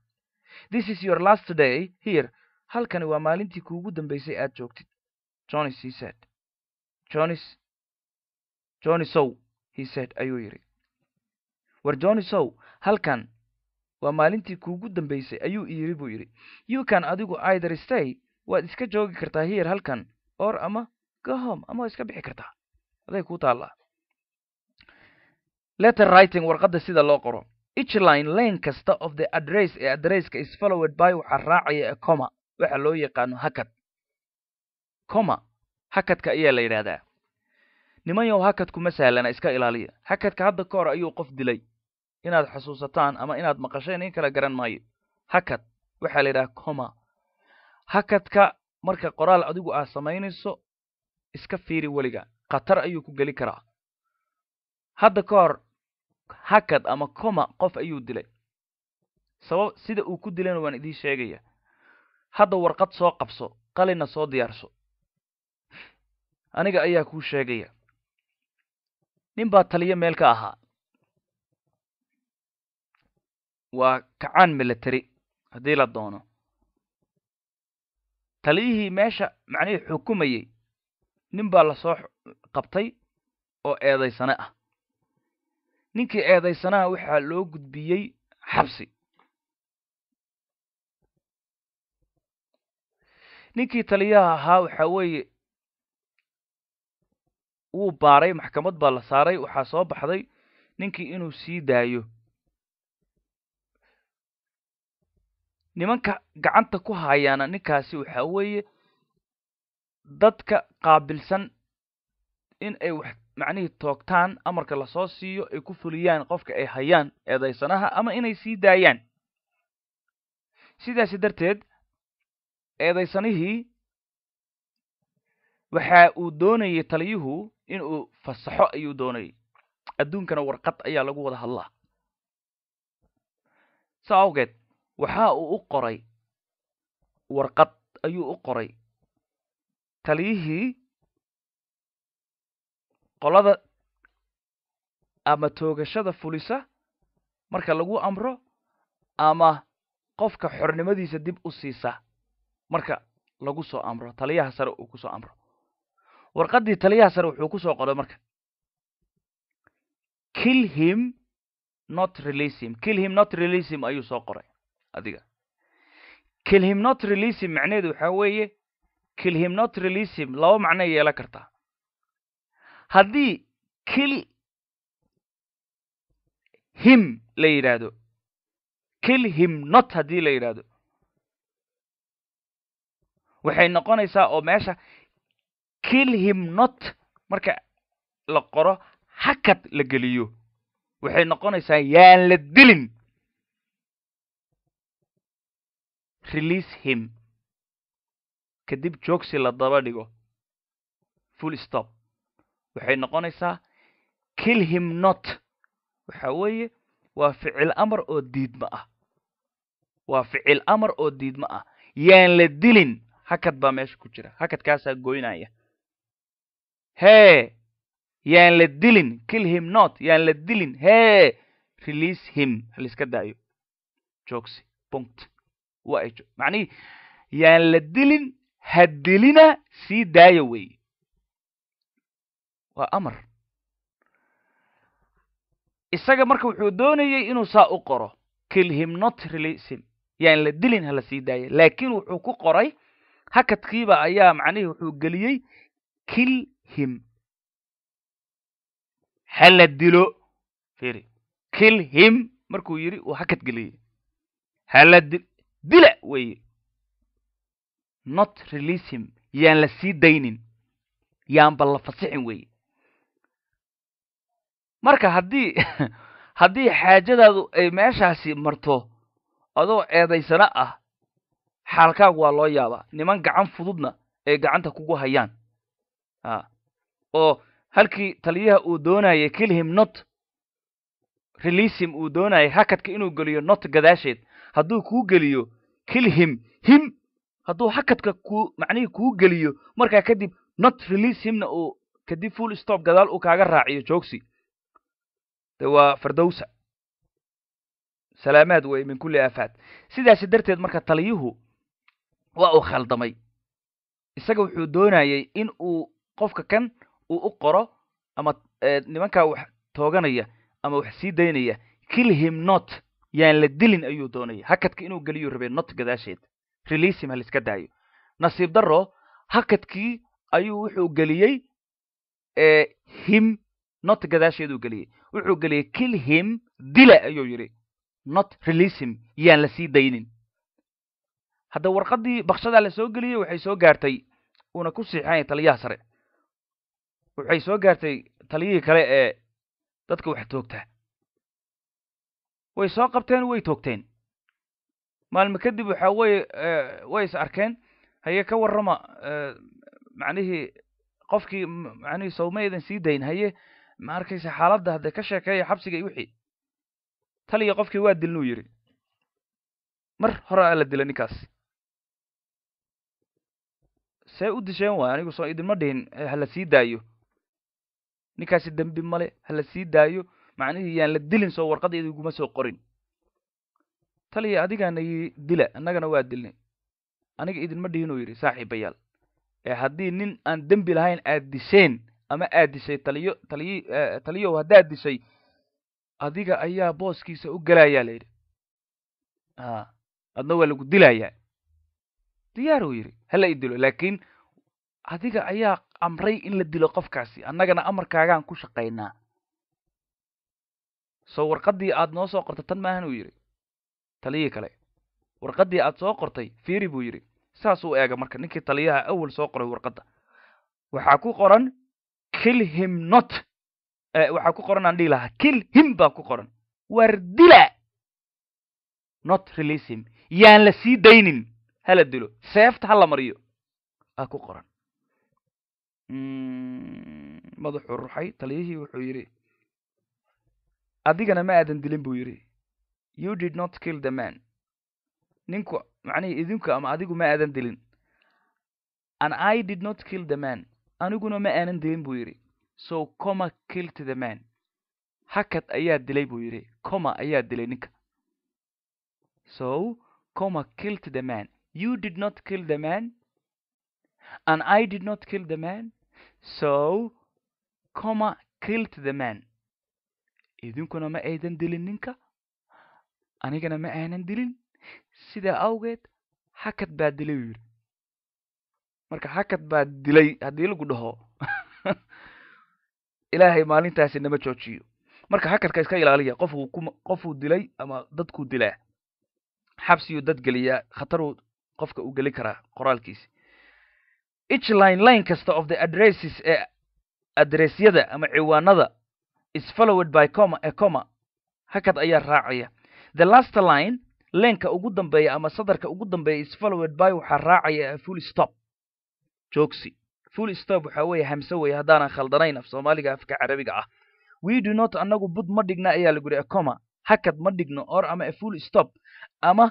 This is your last day here. Halkani waa maalintii kuugu dambeysay aad joogtid. Johnnis he said. Johnnis johnny sow he said ayuu yidhi war johnny sow halkan waa maalintii kuugu dambeysay ayuu yidhi buu yidhi you can adigu either stay waad iska joogi kartaa here halkan or ama go home ama waa iska bixi kartaa. Aday kuu taallaa. Letter writing warqadda sida loo qoro. Each line lane kasta of the address ee addresska is followed by waxaa raacaya coma waxa loo yaqaano hakad. Coma hakadka ayaa la yidhaahdaa. Niman yow hakadku ma sahlana iska ilaaliya hakadka hadda ka hor ayuu qof dilay inaad xusuusataan ama inaad maqasheen in kala garan maayo. Hakad waxaa la yidhaha coma hakadka marka qoraal adigu aad samaynayso iska fiiri weliga. Khatar ayuu ku geli karaa. Hadda ka hor hakad ama coma qof ayuu dilay. Sabab sida uu ku dilayna waan idiin sheegaya. Hadda warqad soo qabso qalina soo diyaarso. Aniga ayaa kuu sheegaya. Nin baa taliyo meel ka ahaa waa kacaan military haddii la doono. Taliyihii meesha macnihii xukumayey nin baa la soo qabtay oo eedaysane ah. Ninkii eedaysanaha waxaa loo gudbiyey xabsi. Ninkii taliyaha ahaa waxaa weeye wuu baaray maxkamad baa la saaray waxaa soo baxday ninkii inuu sii daayo nimanka gacanta ku hayaana ninkaasi waxaa weeye dadka qaabilsan in ay wax macnihii toogtaan amarka la soo siiyo ay ku fuliyaan qofka ay hayaan eedaysanaha ama inay sii daayaan. Sidaasi darteed eedaysanihii waxa uu doonayay taliyuhu inuu fasaxo ayuu doonayay. Adduunkana warqad ayaa lagu wada hadlaa. Saa awgeed waxa uu u qoray. Warqad ayuu u qoray. Taliyihii qolada ama toogashada fulisa marka lagu amro ama qofka xornimadiisa dib u siisa marka lagu soo amro taliyaha sare uu ku soo amro. Warqaddii taliyaha sare wuxuu ku soo qoray marka. Kill him not release him. Kill him not release him ayuu soo qoray adiga. Kill not release him macnaheedu waxaa weeye kill him laba macnoy yeelan kartaa haddii kill him la yidhaahdo kill him not haddii la yidhaahdo waxay noqonaysaa oo meesha kill him not marka la qoro hakad la geliyo waxay noqonaysaa yaan la dilin release him. Kadib joogsi la daba dhigo. Full stop. Waxay noqonaysaa kill him not. Waxa weeye waa ficil amar oo diidma ah. Waa ficil amar oo diidma ah. Yaan la dilin. Hakad baa meesha ku jira. Hakadkaasaa goynaya. Hee yaan la dilin. Kill him not. Yaan la dilin. Hee release him. Haliska daayo. Joogsi punct waa ay macnihii yaan la dilin ha dilina sii daaya weeye waa amar isaga marka wuxuu doonayey inuu saa u qoro kill him not release him yaan la dilin hala sii daaya laakiin wuxuu ku qoray hakadkiiba ayaa macnihii wuxuu geliyey kill him hala dilo firi kill him markuu yidhi uu hakad geliyey hala dila weeye not release him. Yaan la sii daynin. Yaanba la fasixin weeye marka haddii haddii xaajadaadu ay meeshaasi marto adoo eedaysana ah xaalkaagu waa loo yaabaa. Niman gacan fududna ay gacanta kugu hayaan. A oo halkii taliyaha uu doonayay kilhim not. Releasehim uu doonayay hakadka inuu geliyo not gadaasheed. Hadduu kuu geliyo kilhim him. Hadduu hakadka macnihii kuu geliyo markaa kadib not release himna uu kadib full stop gadaal uu kaaga raaciyo joogsi de waa fardowsa. Salaamaad wey min kulli aafaad. Sidaasi darteed marka taliyuhu waa uu khaldamay. Isaga wuxuu doonayay in uu qofka kan uu u qoro ama nimankaa wax tooganaya ama wax sii daynaya. Kill him not yaan la dilin ayuu doonaya hakadka inuu geliyu rabee not gadaasheed. Release him haliska daayo. Nasiib daro hakadkii ayuu wuxuu geliyey him not gadaasheeduu geliyey. Wuxuu geliyey kill him dila ayuu yidhi. Not release him yaan la sii daynin. Hadda warqaddii bakshadaa la soo geliyey waxay soo gaartay uuna ku siixanya taliyaha sare. Waxay soo gaartay taliyihii kale ee dadka wax toogtaa way soo qabteen way toogteen. Maalmo kadib waxa weye way is arkeen haye ka warrama macnihii qofkii macnihii sawmaydan sii dayn haye ma arkaysa xaaladda hadde ka sheekeeya xabsiga iyo wixii taliya qofkii waa dilnuu yidhi mar hore aa la dila ninkaas. See u disheen waay anigu soo idinma dhihin hala sii daayo. Ninkaasi dembi male hala sii daayo macnihii yaan la dilin soo warqadda idiguma soo qorin. Taliya adigaana yi dila annagana waa dilnay. Aniga idinma dhihinuu yidhi saaxiibayaal ee haddii nin aan dembi lahayn aad disheen ama aad dishay taliyo taliyi taliyow haddaad dishay adiga ayaa booskiisa u gelayaa la yidhi. A adna waa lagu dilayaa. Diyaar uu yidhi hala i dilo laakiin adiga ayaa amray in la dilo qofkaasi annagana amarkaagaan ku shaqaynaa soo warqaddii aad noo soo qortay tan maahan uu yidhi. Taliyii kale. Warqaddii aad soo qortay fiiri buu yidhi. Saasuu eega marka ninkii taliyaha awal soo qoray warqadda. Waxaa ku qoran kill him not. Waxaa ku qoran aan dhihi lahaa kill him baa ku qoran. War dila! Not release him. Yaan la sii daynin. Hala dilo. Seefta hala mariyo. Aa ku qoran. Madaxuu ruxay taliyihii wuxuu yidhi adigana ma aadan dilin buu yidhi. You did not kill the man. Ninku macnihii idinku ama adigu ma aadan dilin and i did not kill the man. Aniguna ma aanan dilin buu yidhi. So coma killed the man. Hakad ayaa dilay buu yidhi. Coma ayaa dilay ninka. So coma killed the man. You did not kill the man? And i did not kill the man? So coma killed the man idinkuna ma aydan dilin ninka? Anigana ma aanan dilin? Sidaa awgeed hakad baa dilay buu yidhi. Marka hakad baa dilay haddii lagu dhaho ilaahay maalintaasi nama joojiyo. Marka hakadka iska ilaaliya qofuu dilay ama dadkuu dilaa xabsiyuu dad geliyaa khataruu qofka u geli karaa qoraalkiisi. Each line line kasta of the addresses ee adressyada ama ciwaanada is followed by comma a comma. Hakad ayaa raacaya. The last line leenka ugu dambeeya ama sadarka ugu dambeeya is followed by waxaa raacaya a full stop. Joogsi full stop waxaa weeye hamse weeye haddaanan khaldanayn af soomaaliga afka carabiga ah. We do not annagu bud ma dhigna ayaa lagu yidhi a comma. Hakad ma dhigno or ama a full stop ama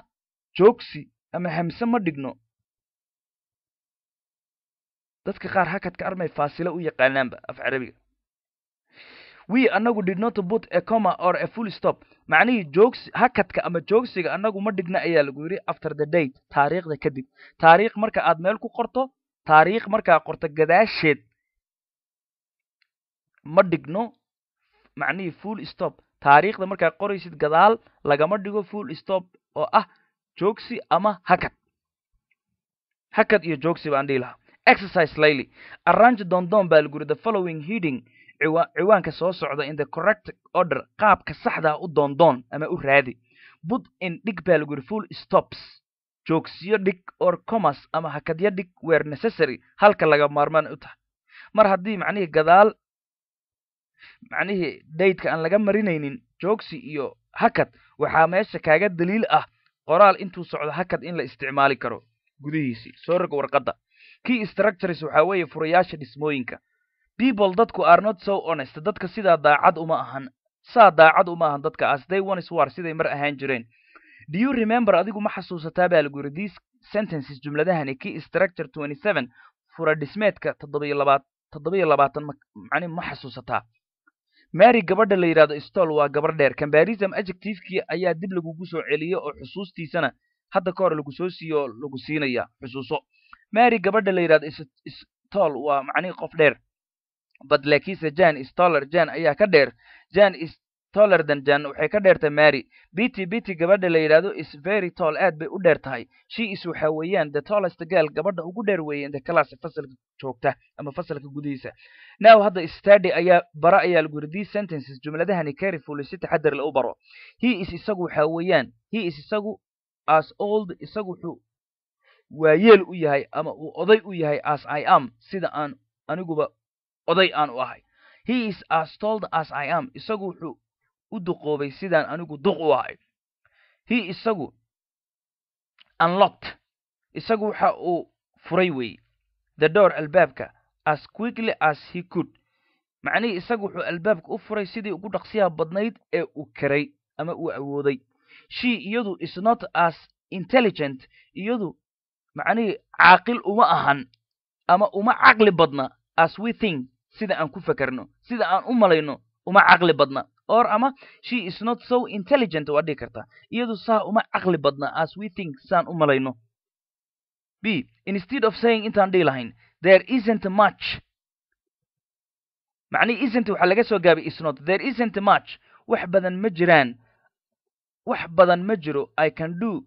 joogsi ama hamse ma dhigno. Dadka qaar hakadka armay faasilo u yaqaanaanba af carabiga we annagu did not put a comma or a full stop. Macnihii joogsi hakadka ama joogsiga annagu ma dhigna ayaa lagu yidhi after the date taariikhda kadib. Taariikh marka aad meel ku qorto taariikh markaa qorto gadaasheed ma dhigno macnihii full stop. Taariikhda markaa qoraysid gadaal lagama dhigo full stop oo ah joogsi ama hakad. Hakad iyo joogsi baan dhihi lahaa. Exercise layly arrange dondon baa lagu yidhi the following heading ciwaanka soo socda in the correct order qaabka saxdaa u doondoon ama u raadi. Put in dhig baa lagu yidhi full stops. Joogsiyo dhig or commas ama hakadyo dhig were necessary. Halka laga maarmaan u tahay. Mar haddii macnihii gadaal macnihii daydka aan laga marinaynin joogsi iyo hakad waxaa meesha kaaga daliil ah qoraal intuu socdo hakad in la isticmaali karo gudihiisii. Soo rog warqadda. Key structures waxaa weeye furayaasha dhismooyinka people dadku are not so honest. Dadka sidaa daacad uma ahan. Saa daacad uma ahan dadka as they once war siday mar ahaan jireen do you remember adigu ma xasuusataa baa lagu yidhi these sentences jumladahani key structure twenty seven fura dhismeedka toddobiyo labaad toddobiyo labaatan macni ma xasuusataa? Mary gabadha la yidhahdo stol waa gabar dheer. Combarism adjectivekii ayaa dib lagugu soo celiyo oo xusuustiisana hadda ka hor lagu soo siiyo lagu siinaya xusuuso. Mary gabadha la yidhahdo stol waa macnihi qof dheer but laakiinse jan stoller jan ayaa ka dheer. Jan is taller than jan waxay ka dheertay mary. Bity bity gabadha la yidhahdo is very tall aad bay u dheer tahay. She is waxa weeyaan the tallest girl gabadha ugu dheer weeye in the class fasalka joogta ama fasalka gudihiisa. Now hadda study ayaa bara ayaa lagu yidhi these sentences jumladahani carefully si taxadar le u baro. He is isagu waxa weeyaan he is isagu as old isagu wuxuu waayeel u yahay ama uu oday u yahay as i am. Sida aan aniguba oday aan u ahay. He is as told as i am. Isagu wuxuu u duqoobay sidaan anigu duq u ahay. He isagu unlocked. Isagu waxa uu furay weeye the door albaabka as quickly as he could. Macnihii isagu wuxuu albaabka u furay sidii ugu dhaqsiyaha badnayd ee uu karay ama uu awooday. She iyadu is not as intelligent. Iyadu macnihii caaqil uma ahan ama uma caqli badna as we think sida aan ku fekerno sida aan u malayno uma caqli badna. Or ama she is not so intelligent waa dhihi kartaa iyadu saa uma caqli badna as we think saan u malayno. B instead of saying intaan dhihi lahayn there isn't much. Macnihi isn't waxaa laga soo gaabay is not. There isn't much. Wax badan ma jiraan. Wax badan ma jiro. I can do.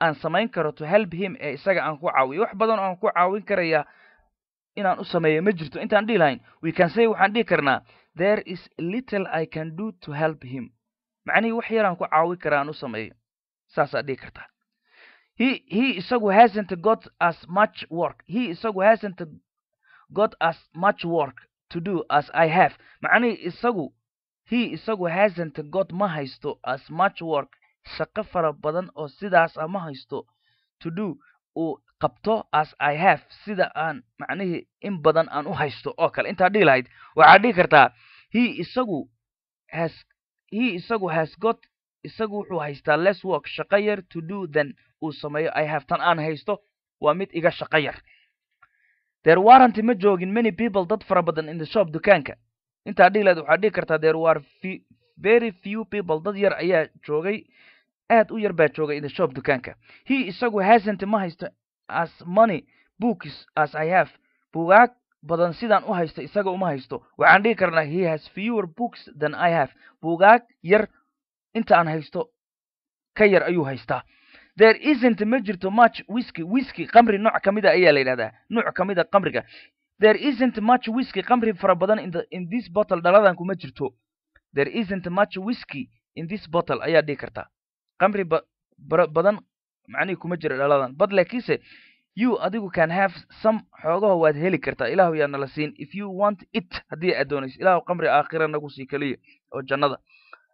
Aan samayn karo to help him ee isaga aan ku caawiyo wax badan oo aan ku caawin karaya inaan u sameeyo ma jirto. Intaan dhihi lahayn we can say waxaan dhihi karnaa there is little i can do to help him. Macnihii wax yaraan ku caawin kara aan u sameeyo. Saasaa dhihi kartaa. He he isagu hasn't got as much work. He isagu hasn't got as much work to do as i have. Macnihii isagu he isagu hasn't got ma haysto as much work shaqo fara badan oo sidaas a ma haysto to do uu qabto as i have sida aan macnihii in badan aan u haysto oo kale. Intaa dhihi lahayd waxaad dhihi kartaa he isagu has got isagu wuxuu haystaa less work shaqo yar to do than uu sameeyo. I have tan aan haysto waa mid iga shaqo yar. There warranty ma joogin many people dad fara badan in the shop dukaanka. Intaa dhihi lahayd waxaad dhihi kartaa there were very few people dad yar ayaa joogay aad u yar baa joogay in the shop dukaanka. He isagu hasn't ma haysto as money books as i have. Bugaag badan sidaan u haysto isaga uma haysto. Waxaan dhihi karnaa he has fewer books than i have. Bugaag yar inta aan haysto ka yar ayuu haystaa. There isn't ma jirto much whisky whisky qamri nooc ka mida ayaa la yidhahdaa. Nooc ka qamriga there isn't much whisky qamri fara badan in, the, in this bottle dhaladan kuma jirto. There isn't much whisky in this bottle ayaa dhihi kartaa qamri ba badan macnihii kuma jira dhaladan. Bad laakiinse you adigu can have some xoogaho waad heli kartaa. Ilaahu yaa nala siin if you want it haddii aad doonayso. Ilaahu qamri aakhira nagu sii keliya oo jannada.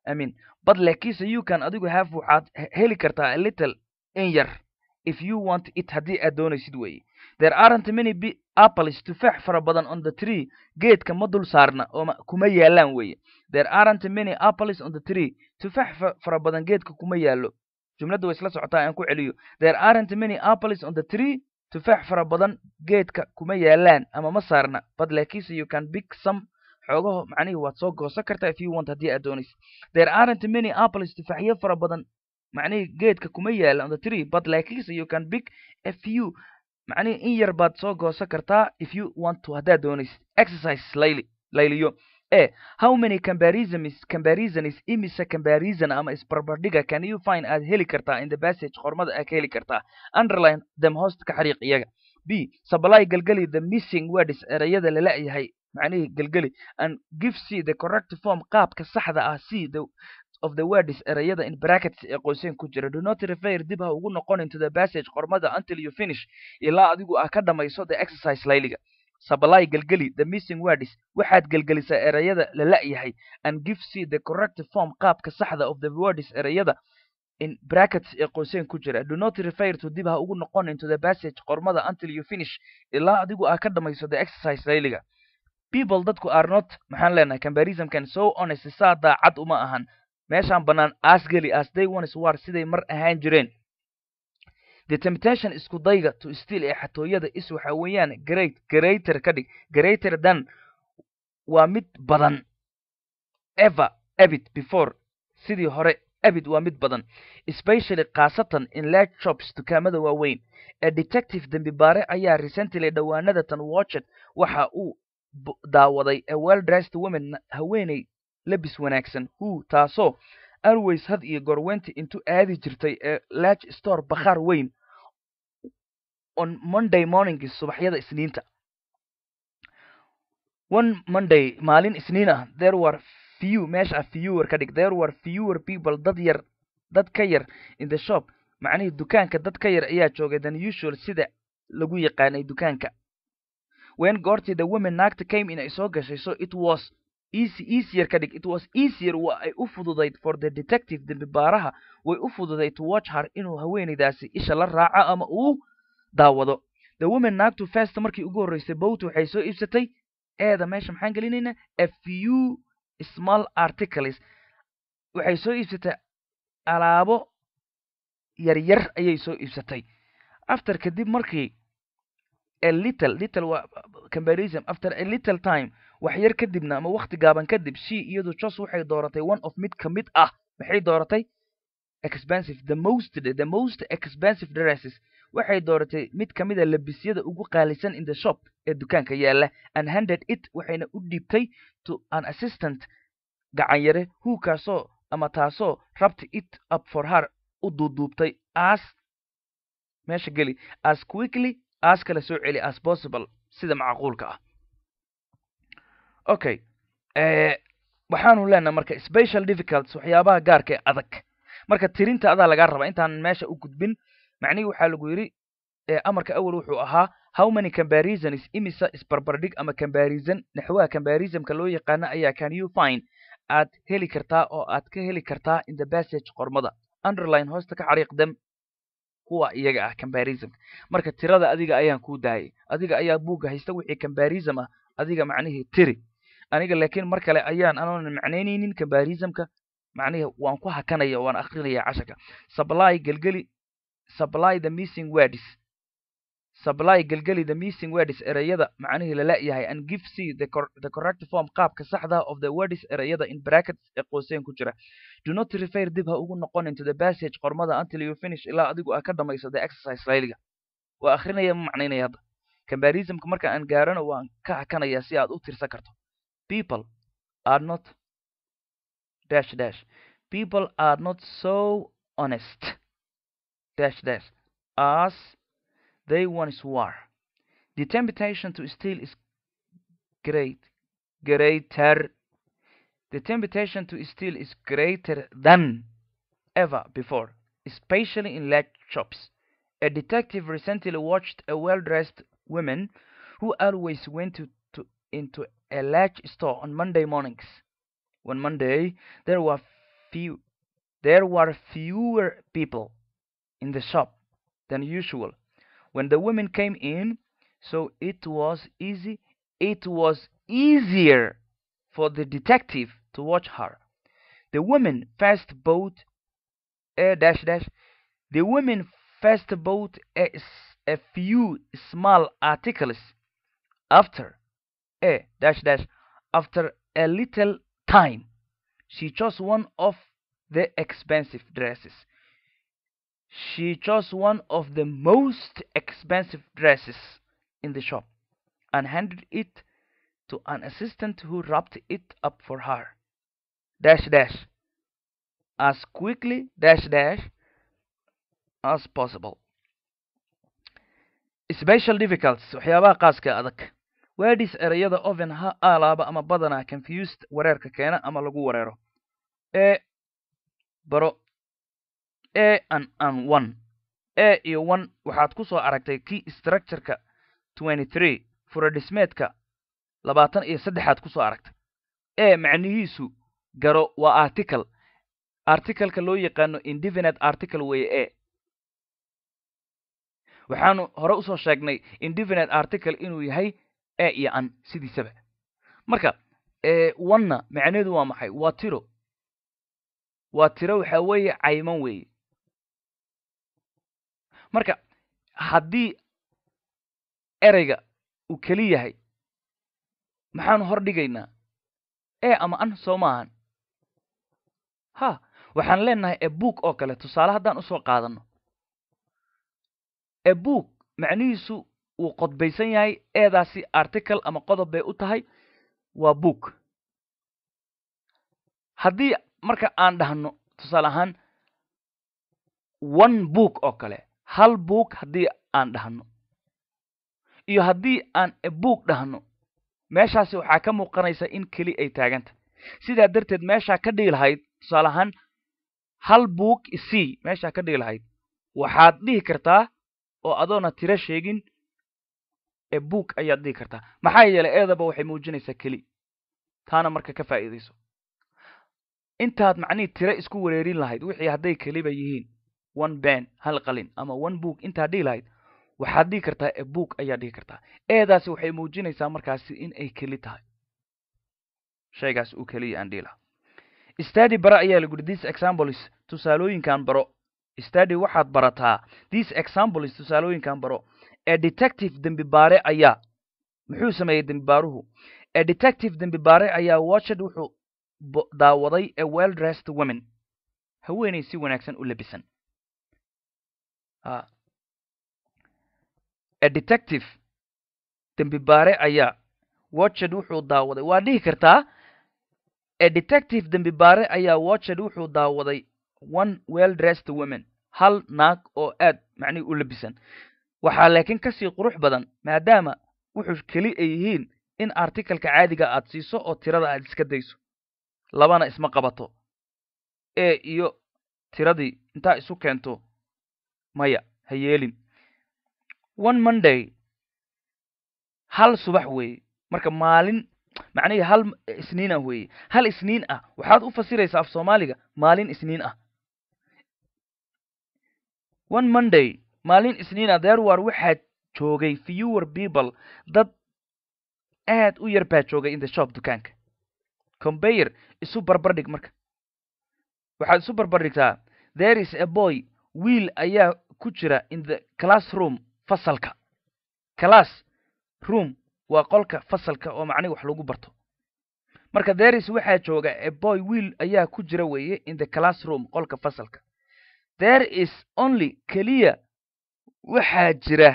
Amin but laakiinse you can adigu have waxaad heli kartaa a little in yar if you want it haddii aad doonaysid weeye. There aren't many b apples tufaax fara badan on the tree geedka ma dul saarna oo kuma yaalaan weeye. There aren't many apples on the tree tufaax fara badan geedka kuma yaallo jumladda way isla socotaa aan ku celiyo. There aren't many apples on the tree tufaax fara badan. Geedka kuma yaalaan ama ma saarna but laakiinse you can pick some. Xoogaho macnihii waad soo goosan kartaa if you want haddii aad doonaysid there aren't many apples tufaaxyo fara badan. Macnihii geedka kuma yaalla on the tree but laakiinse you can pick a few macnihii in yar baad soo goosan kartaa if you want to haddaad doonaysid. Exercise layli layliyo e how many comparisons comparisons imise comparison ama isbarbardhiga can you find aad heli kartaa in the passage qormada aad ka heli kartaa? Underline them host ka xariiq iyaga. B supply galgeli the missing words erayada la la'yahay macnihii gelgeli and give c the correct form qaabka saxda ah c the of the words erayada in brackets ee qoyseen ku jira. Do not refer dib ha ugu noqon into the passage qormada until you finish. Ilaa adigu ah ka dhamayso the exercise layliga supply gelgeli the missing words waxaad gelgelisaa erayada la la'yahay and give c the correct form qaabka saxda of the words erayada in brackets ee qoyseen ku jira. Do not refer to dib ha ugu noqon into the passage qormada until you finish. Ilaa adigu ah ka dhamayso the exercise layliga. People dadku are not maxaan leenahay comparisonkan so honest saa daacad uma ahan. Meeshaan bannaan asgeli as they ones war siday mar ahaan jireen the temptation isku dayga to still ee xatooyada is waxa weeyaan great greater ka dhig. Greater than waa mid badan. Ever abid before sidii hore abid waa mid badan. Especially khaasatan in large shops dukaamada waaweyn. Ee detective dembi baare ayaa recently dhowaanada tan watched waxa uu daawaday a well dressed woman haweeney labis wanaagsan. Who taasoo always had iyo gorwenti intu aadi jirtay ee large store bakhaar weyn on monday mornings subaxyada isniinta. One monday maalin isniin ah there were few meesha fewer ka dhig there were fewer people dad yar dad ka yar in the shop. Macnihii dukaanka dad ka yar ayaa joogay than usual sida lagu yaqaanay dukaanka. When goortii the women naagta came in ay soo gashay so it was easy easier ka dhig. It was easier waa ay u fududayd for the detective dembi baaraha way u fududayd to watch her inuu haweenaydaasi isha la raaco ama uu daawado. The woman naagtu first markii ugu horreysay bowt waxay soo iibsatay. Eeda meesha maxaan gelinaynaa a few small articles. Waxay soo iibsatay alaabo yaryar ayay soo iibsatay. After kadib markii a little little comparison after a little time wax yar kadibna ama wakti gaaban kadib she iyadu jos waxay dooratay one of mid ka mid ah maxay dooratay? Expensive the most the most expensive dresses. Waxay dooratay mid ka mid a labisyada ugu qaalisan in the shop ee dukaanka yaalla and handed it waxayna u dhiibtay to an assistant gacanyare who kaasoo ama taasoo rabta it up for her u duuduubtay as meesha geli as quickly as kala soo celi as possible sida macquulka ah okay. Waxaanu leenaha marka special difficults waxyaabaha gaarka ee adag. Marka tirinta adaa lagaa rabaa intaan meesha u gudbin macnihii waxaa lagu yidhi amarka awal wuxuu ahaa how many comparisons imisa isbarbardhig ama comparison naxwaha comparisonka loo yaqaano ayaa can you find? Aad heli kartaa oo aad ka heli kartaa in the passage qormada. Underline hoosta ka xariiq dem. Kuwa iyaga ah comparisonka marka tirada adiga ayaan kuu daayay adiga ayaa buugga haysta wixii comparism ah adiga macnihii tiri aniga laakiin mar kale ayaan anoonan macnaynaynin comparismka macnihii waan ku hakanaya waan akrinaya casharka supply gelgeli supply the missing words. Supply gelgeli the missing words erayada macnihii lala yahay and give c the, cor the correct form qaabka saxda of the words erayada in brackets ee qooseen ku jira. Do not refer dib ha ugu noqon into the passage qormada until you finish ilaa adigu aa ka dhamayso the exercise layliga. Waa akrinaya ma macnaynaya hadda. Comparismka marka aan gaarano waan ka hakanaya si aad u tirsan karto people are not dash dash people are not so honest dash dash as they once were. The temptation to steal is great, greater. The temptation to steal is greater than ever before, especially in large shops. a detective recently watched a well-dressed woman who always went to, to into a large store on Monday mornings. One Monday, there were few, there were fewer people in the shop than usual. When the woman came in, so it was easy, it was easier for the detective to watch her. The woman first bought a dash dash. The woman first bought a, a few small articles. After a dash dash. After a little time, she chose one of the expensive dresses. She chose one of the most expensive dresses in the shop and handed it to an assistant who wrapped it up for her. Dash dash. As quickly dash dash as possible. Special difficulties waxyaabaha qaaska adag weedhis ereyada oven ha alaaba ama badanaa confused wareerka keena ama lagu wareero. E baro e an an one. E iyo one waxaad ku soo aragtay key structureka twenty three fura dhismeedka labaatan iyo saddexaad ku soo aragtay. E macnihiisu garo waa article. Articleka loo yaqaano indefinite article weeye e waxaanu hore u soo sheegnay indefinite article inuu yahay e iyo an sidiisaba marka wanna macnaheedu waa maxay? Waa tiro. Waa tiro waxa weeye cayman weeye. Marka haddii ereyga uu keli yahay maxaanu hor dhigaynaa? E ama an soo maahan ha waxaan leenahay ebook oo kale. Tusaale haddaan u soo qaadano. Ebook macnihiisu wuu qodbaysan yahay eedaasi article ama qodob bay u tahay waa book. Haddii marka aan dhahno tusaale ahaan one book oo kale hal book haddii aan dhahno iyo haddii aan ebook dhahno meeshaasi waxaa ka muuqanaysa in keli ay taaganta. Sidaa darteed meeshaa ka dhigi lahayd tusaale ahaan hal book c meeshaa ka dhigi lahayd waxaad dhihi kartaa oo adoona tiro sheegin ebook ayaad dhihi kartaa. Maxaa yeelay eedaba waxay muujinaysaa keli. Taana marka ka faa'iidayso. Intaad macnihii tiro isku wareerin lahayd wixii hadday keliba yihiin one ben hal qalin ama one book intaad dhihi lahayd waxaad dhihi kartaa ebook ayaad dhihi kartaa. Eedaasi waxay muujinaysaa markaasi in ay keli tahay. Shaygaas uu keliya aan dhihi lahaa. Stady bara ayaa lagu yidhi this examples tusaalooyinkan baro. Stady waxaad barataa this examples tusaalooyinkan baro a detective dembi baare ayaa muxuu sameeyey dembi baaruhu? A detective dembi baare ayaa watched wuxuu daawaday a well dressed women haweeney si wanaagsan u labisan. A detective dembi baare ayaa watched wuxuu daawaday. Waa dhihi kartaa a detective dembi baare ayaa watched wuxuu daawaday one well dressed women hal naag oo aad macnihi u labisan waxaa laakiin ka sii qurux badan maadaama wuxuu keli ay yihiin in articaleka caadiga aad siiso oo tirada aad iska dayso. Labana isma qabato. E iyo tiradii intaa isu keento maya ha yeelin. One monday hal subax weeye. Marka maalin macnihii hal isniin ah weeye. Hal isniin ah. Waxaad u fasiraysaa af soomaaliga maalin isniin ah. One monday maalin isniin ah there war waxaa joogay fewer people dad aad u yar baa joogay in the shop dukaanka. Combayer isu barbardhig marka. Waxaad isu barbardhigtaa there is a boy wiil ayaa ku jira in the classroom fasalka. Class room waa qolka fasalka oo macnihi wax lagu barto. Marka theris waxaa jooga a boy wiil ayaa ku jira weeye in the classroom qolka fasalka. There is only keliya waxaa jira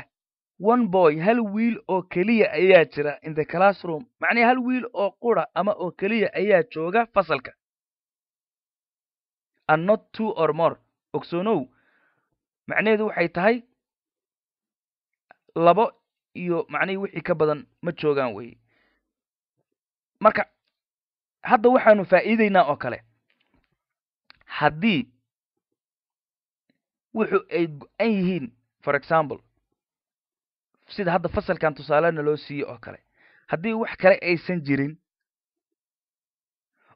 one boy hal wiil oo keliya ayaa jira in the classroom. Macnihi hal wiil oo qura ama oo keliya ayaa jooga fasalka. And not two or more. Ogsoonow macnaheedu waxay tahay labo iyo macnihii wixii ka badan ma joogaan weye marka hadda waxaanu faa'iideynaa oo kale. Haddii wuxu ay go-an yihiin for example sida hadda fasalkan tusaalena loo siiye oo kale haddii wax kale aysan jirin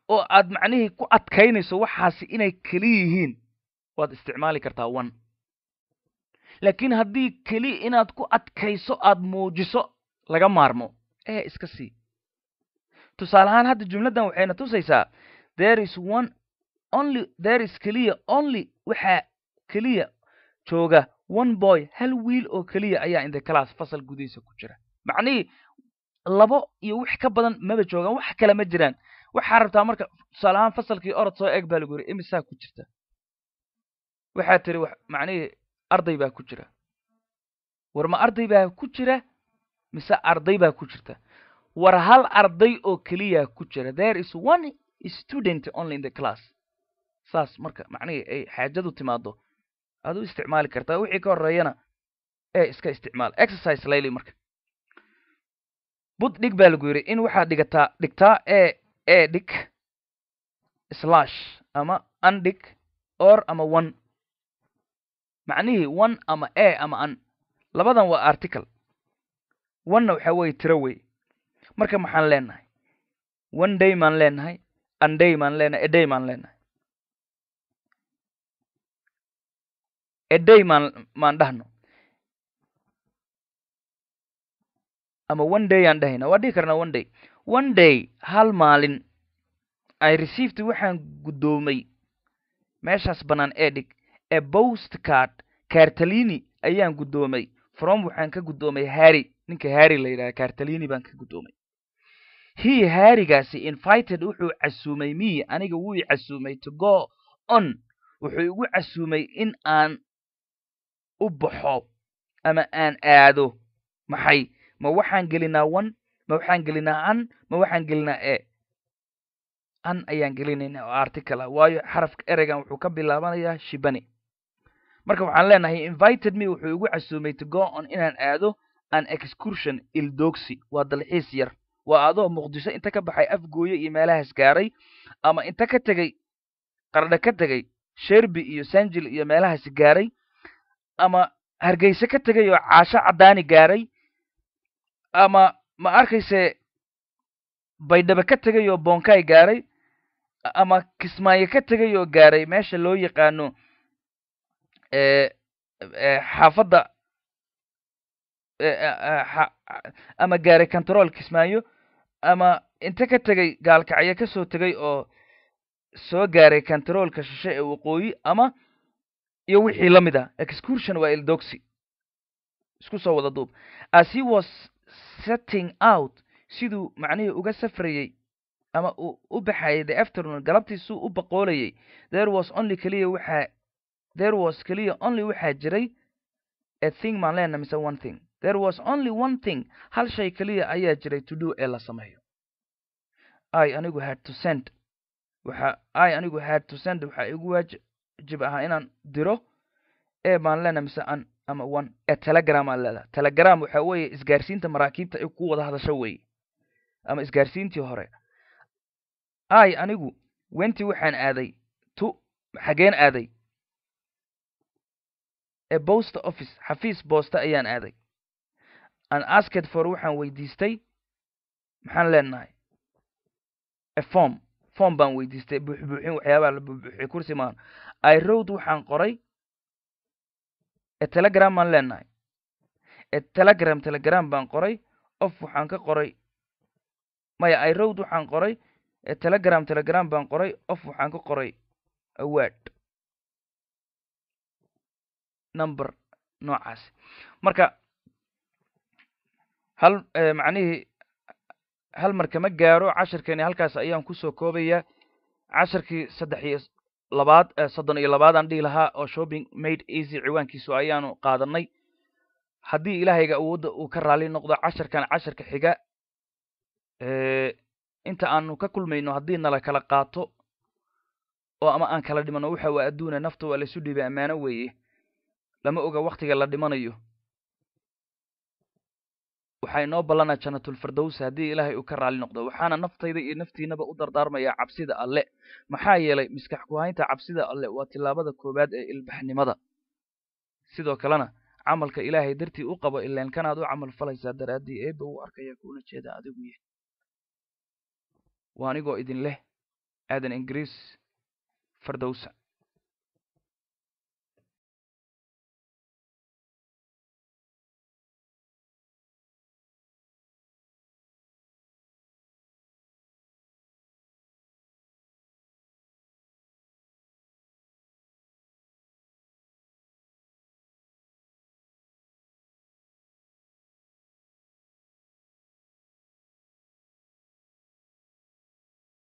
oo aad macnihii ku adkaynayso waxaasi inay keli yihiin waad isticmaali kartaa one. Laakiin haddii keliya inaad ku adkayso aad muujiso laga maarmo ee iska sii. Tusaale ahaan hadda jumladdan waxayna tusaysaa there is one only there is keliya only waxaa keliya jooga one boy hal wiil oo keliya ayaa in the class fasal gudihiisa ku jira. Macnihii labo iyo wax ka badan maba joogaan wax kale ma jiraan. Waxaa rabtaa marka tusaale ahaan fasalkii orod soo eeg baa lagu yiri imisaa ku jirta? Waxaa tiri macnihii arday baa ku jira. War ma arday baa ku jira mise arday baa ku jirta? War hal arday oo keliya ku jira? There is one student only in the class. Saas marka macnihii ay xaajadu timaado aad u isticmaali kartaa wixii ka horeeyana ee iska isticmaal. Exercise layli marka. Bud dhig baa lagu yidhi in waxaad dhigataa dhigtaa e e dhig slash ama undhig or ama one. Macnihii one ama e ama an. Labadan waa article. One-na waxaa weeye tiro wey marka maxaan leenahay? One day maan leenahay anday maan leenahay eday maan leenahay eday maan maan dhahno ama one day aan dhahayna waa dhihi karnaa one day. One day hal maalin i received waxaan guddoomay. Meeshaas bannaan ee dhig e post card cartalini ayaan guddoomay. From waxaan ka guddoomay harry. Ninka harry la yidhaha cartalini baan ka guddoomay. He harrygaasi invited wuxuu casuumay me. Aniga wuu casuumay to go on. Wuxuu igu casuumay in aan u baxo ama aan aado. Maxay? Ma waxaan gelinaa one ma waxaan gelinaa an ma waxaan gelinaa e. An ayaan gelinayna oo article ah. Waayo xarafka ereygan wuxuu ka bilaabanayaa shibani. Marka waxaan leenahay invited me wuxuu igu casuumay to go on inaan aado an excursion ildoogsi. Waa dalxiis yar. Waa adoo muqdisho inta ka baxay afgooye iyo meelahaas gaaray ama inta ka tegey qardha ka tegey sherby iyo sanjil iyo meelahaas gaaray ama hargeyse ka tegay oo caasho caddaani gaaray ama ma arkayse baydhabo ka tegay oo bonkay gaaray ama kismaayo ka tegay oo gaaray meesha loo yaqaano xaafadda ama gaaray control kismaayo ama inta ka tegay gaalkacyo ka soo tegay oo soo gaaray controlka shishe ee waqooyi ama iyo wixii la mid ah. Excursion waa ildoxy isku soo wada duub. As he was setting out siduu macnihii uga safrayey ama uu u baxayay the afternoon galabtiisuu u baqoolayay there was only keliya waxaa there was keliya only waxaa jiray a thing maan leena mise one thing. There was only one thing hal shay keliya ayaa jiray to do ee la sameeyo i anigu had to send. Waxa i anigu had to send waxaa igu waajib ahaa inaan diro ee maan leena mise an ama one ee telegram aan leedaha telegram waxa weeye isgaarsiinta maraakiibta ay ku wada hadasho weeye ama isgaarsiintii hore. I anigu wentii waxaan aaday to xageen aaday ee post office xafiis boosta ayaan aaday. An asked for waxaan weydiistay maxaan leenahay a form form baan weydiistay buuxbuuxin waxyaabaha la buuxbuuxiy kursi maan i road waxaan qoray e telegram baan leenahay. E telegram telegram baan qoray of waxaan ka qoray. Maya i road waxaan qoray e telegram telegram baan qoray of waxaan ka qoray. Award number noocaasi marka hal macnihii hal mar kama gaaro cashirkeeni halkaas ayaan ku soo koobaya cashirkii saddex iyo labaad soddon iyo labaad aan dhihi lahaa oo shopping made easy ciwaankiisu ayaanu qaadanay. Haddii ilaahayga awoodda uu ka raali noqdo cashirkan cashirka xiga inta aanu ka kulmayno haddii nala kala qaato oo ama aan kala dhimano waxa waa adduuna nafta waa laysu dhiibay ammaano weeye. Lama oga waktiga la dhimanayo waxaa inoo ballanaa janatulfardows haddii ilaahay uu ka raali noqdo. Waxaana naftayda iyo naftiinaba u dardaarmayaa cabsida alle. Maxaa yeelay miskax ku haynta cabsida alle waa tillaabada koowaad ee ilbaxnimada. Sidoo kalena camalka ilaahay dartii u qabo ilaan kanaad u camal falaysaa daraaddii eeba u arkaya kuuna jeeda adigu yahay. Waa anigoo idin leh aadan ingiriis fardowsa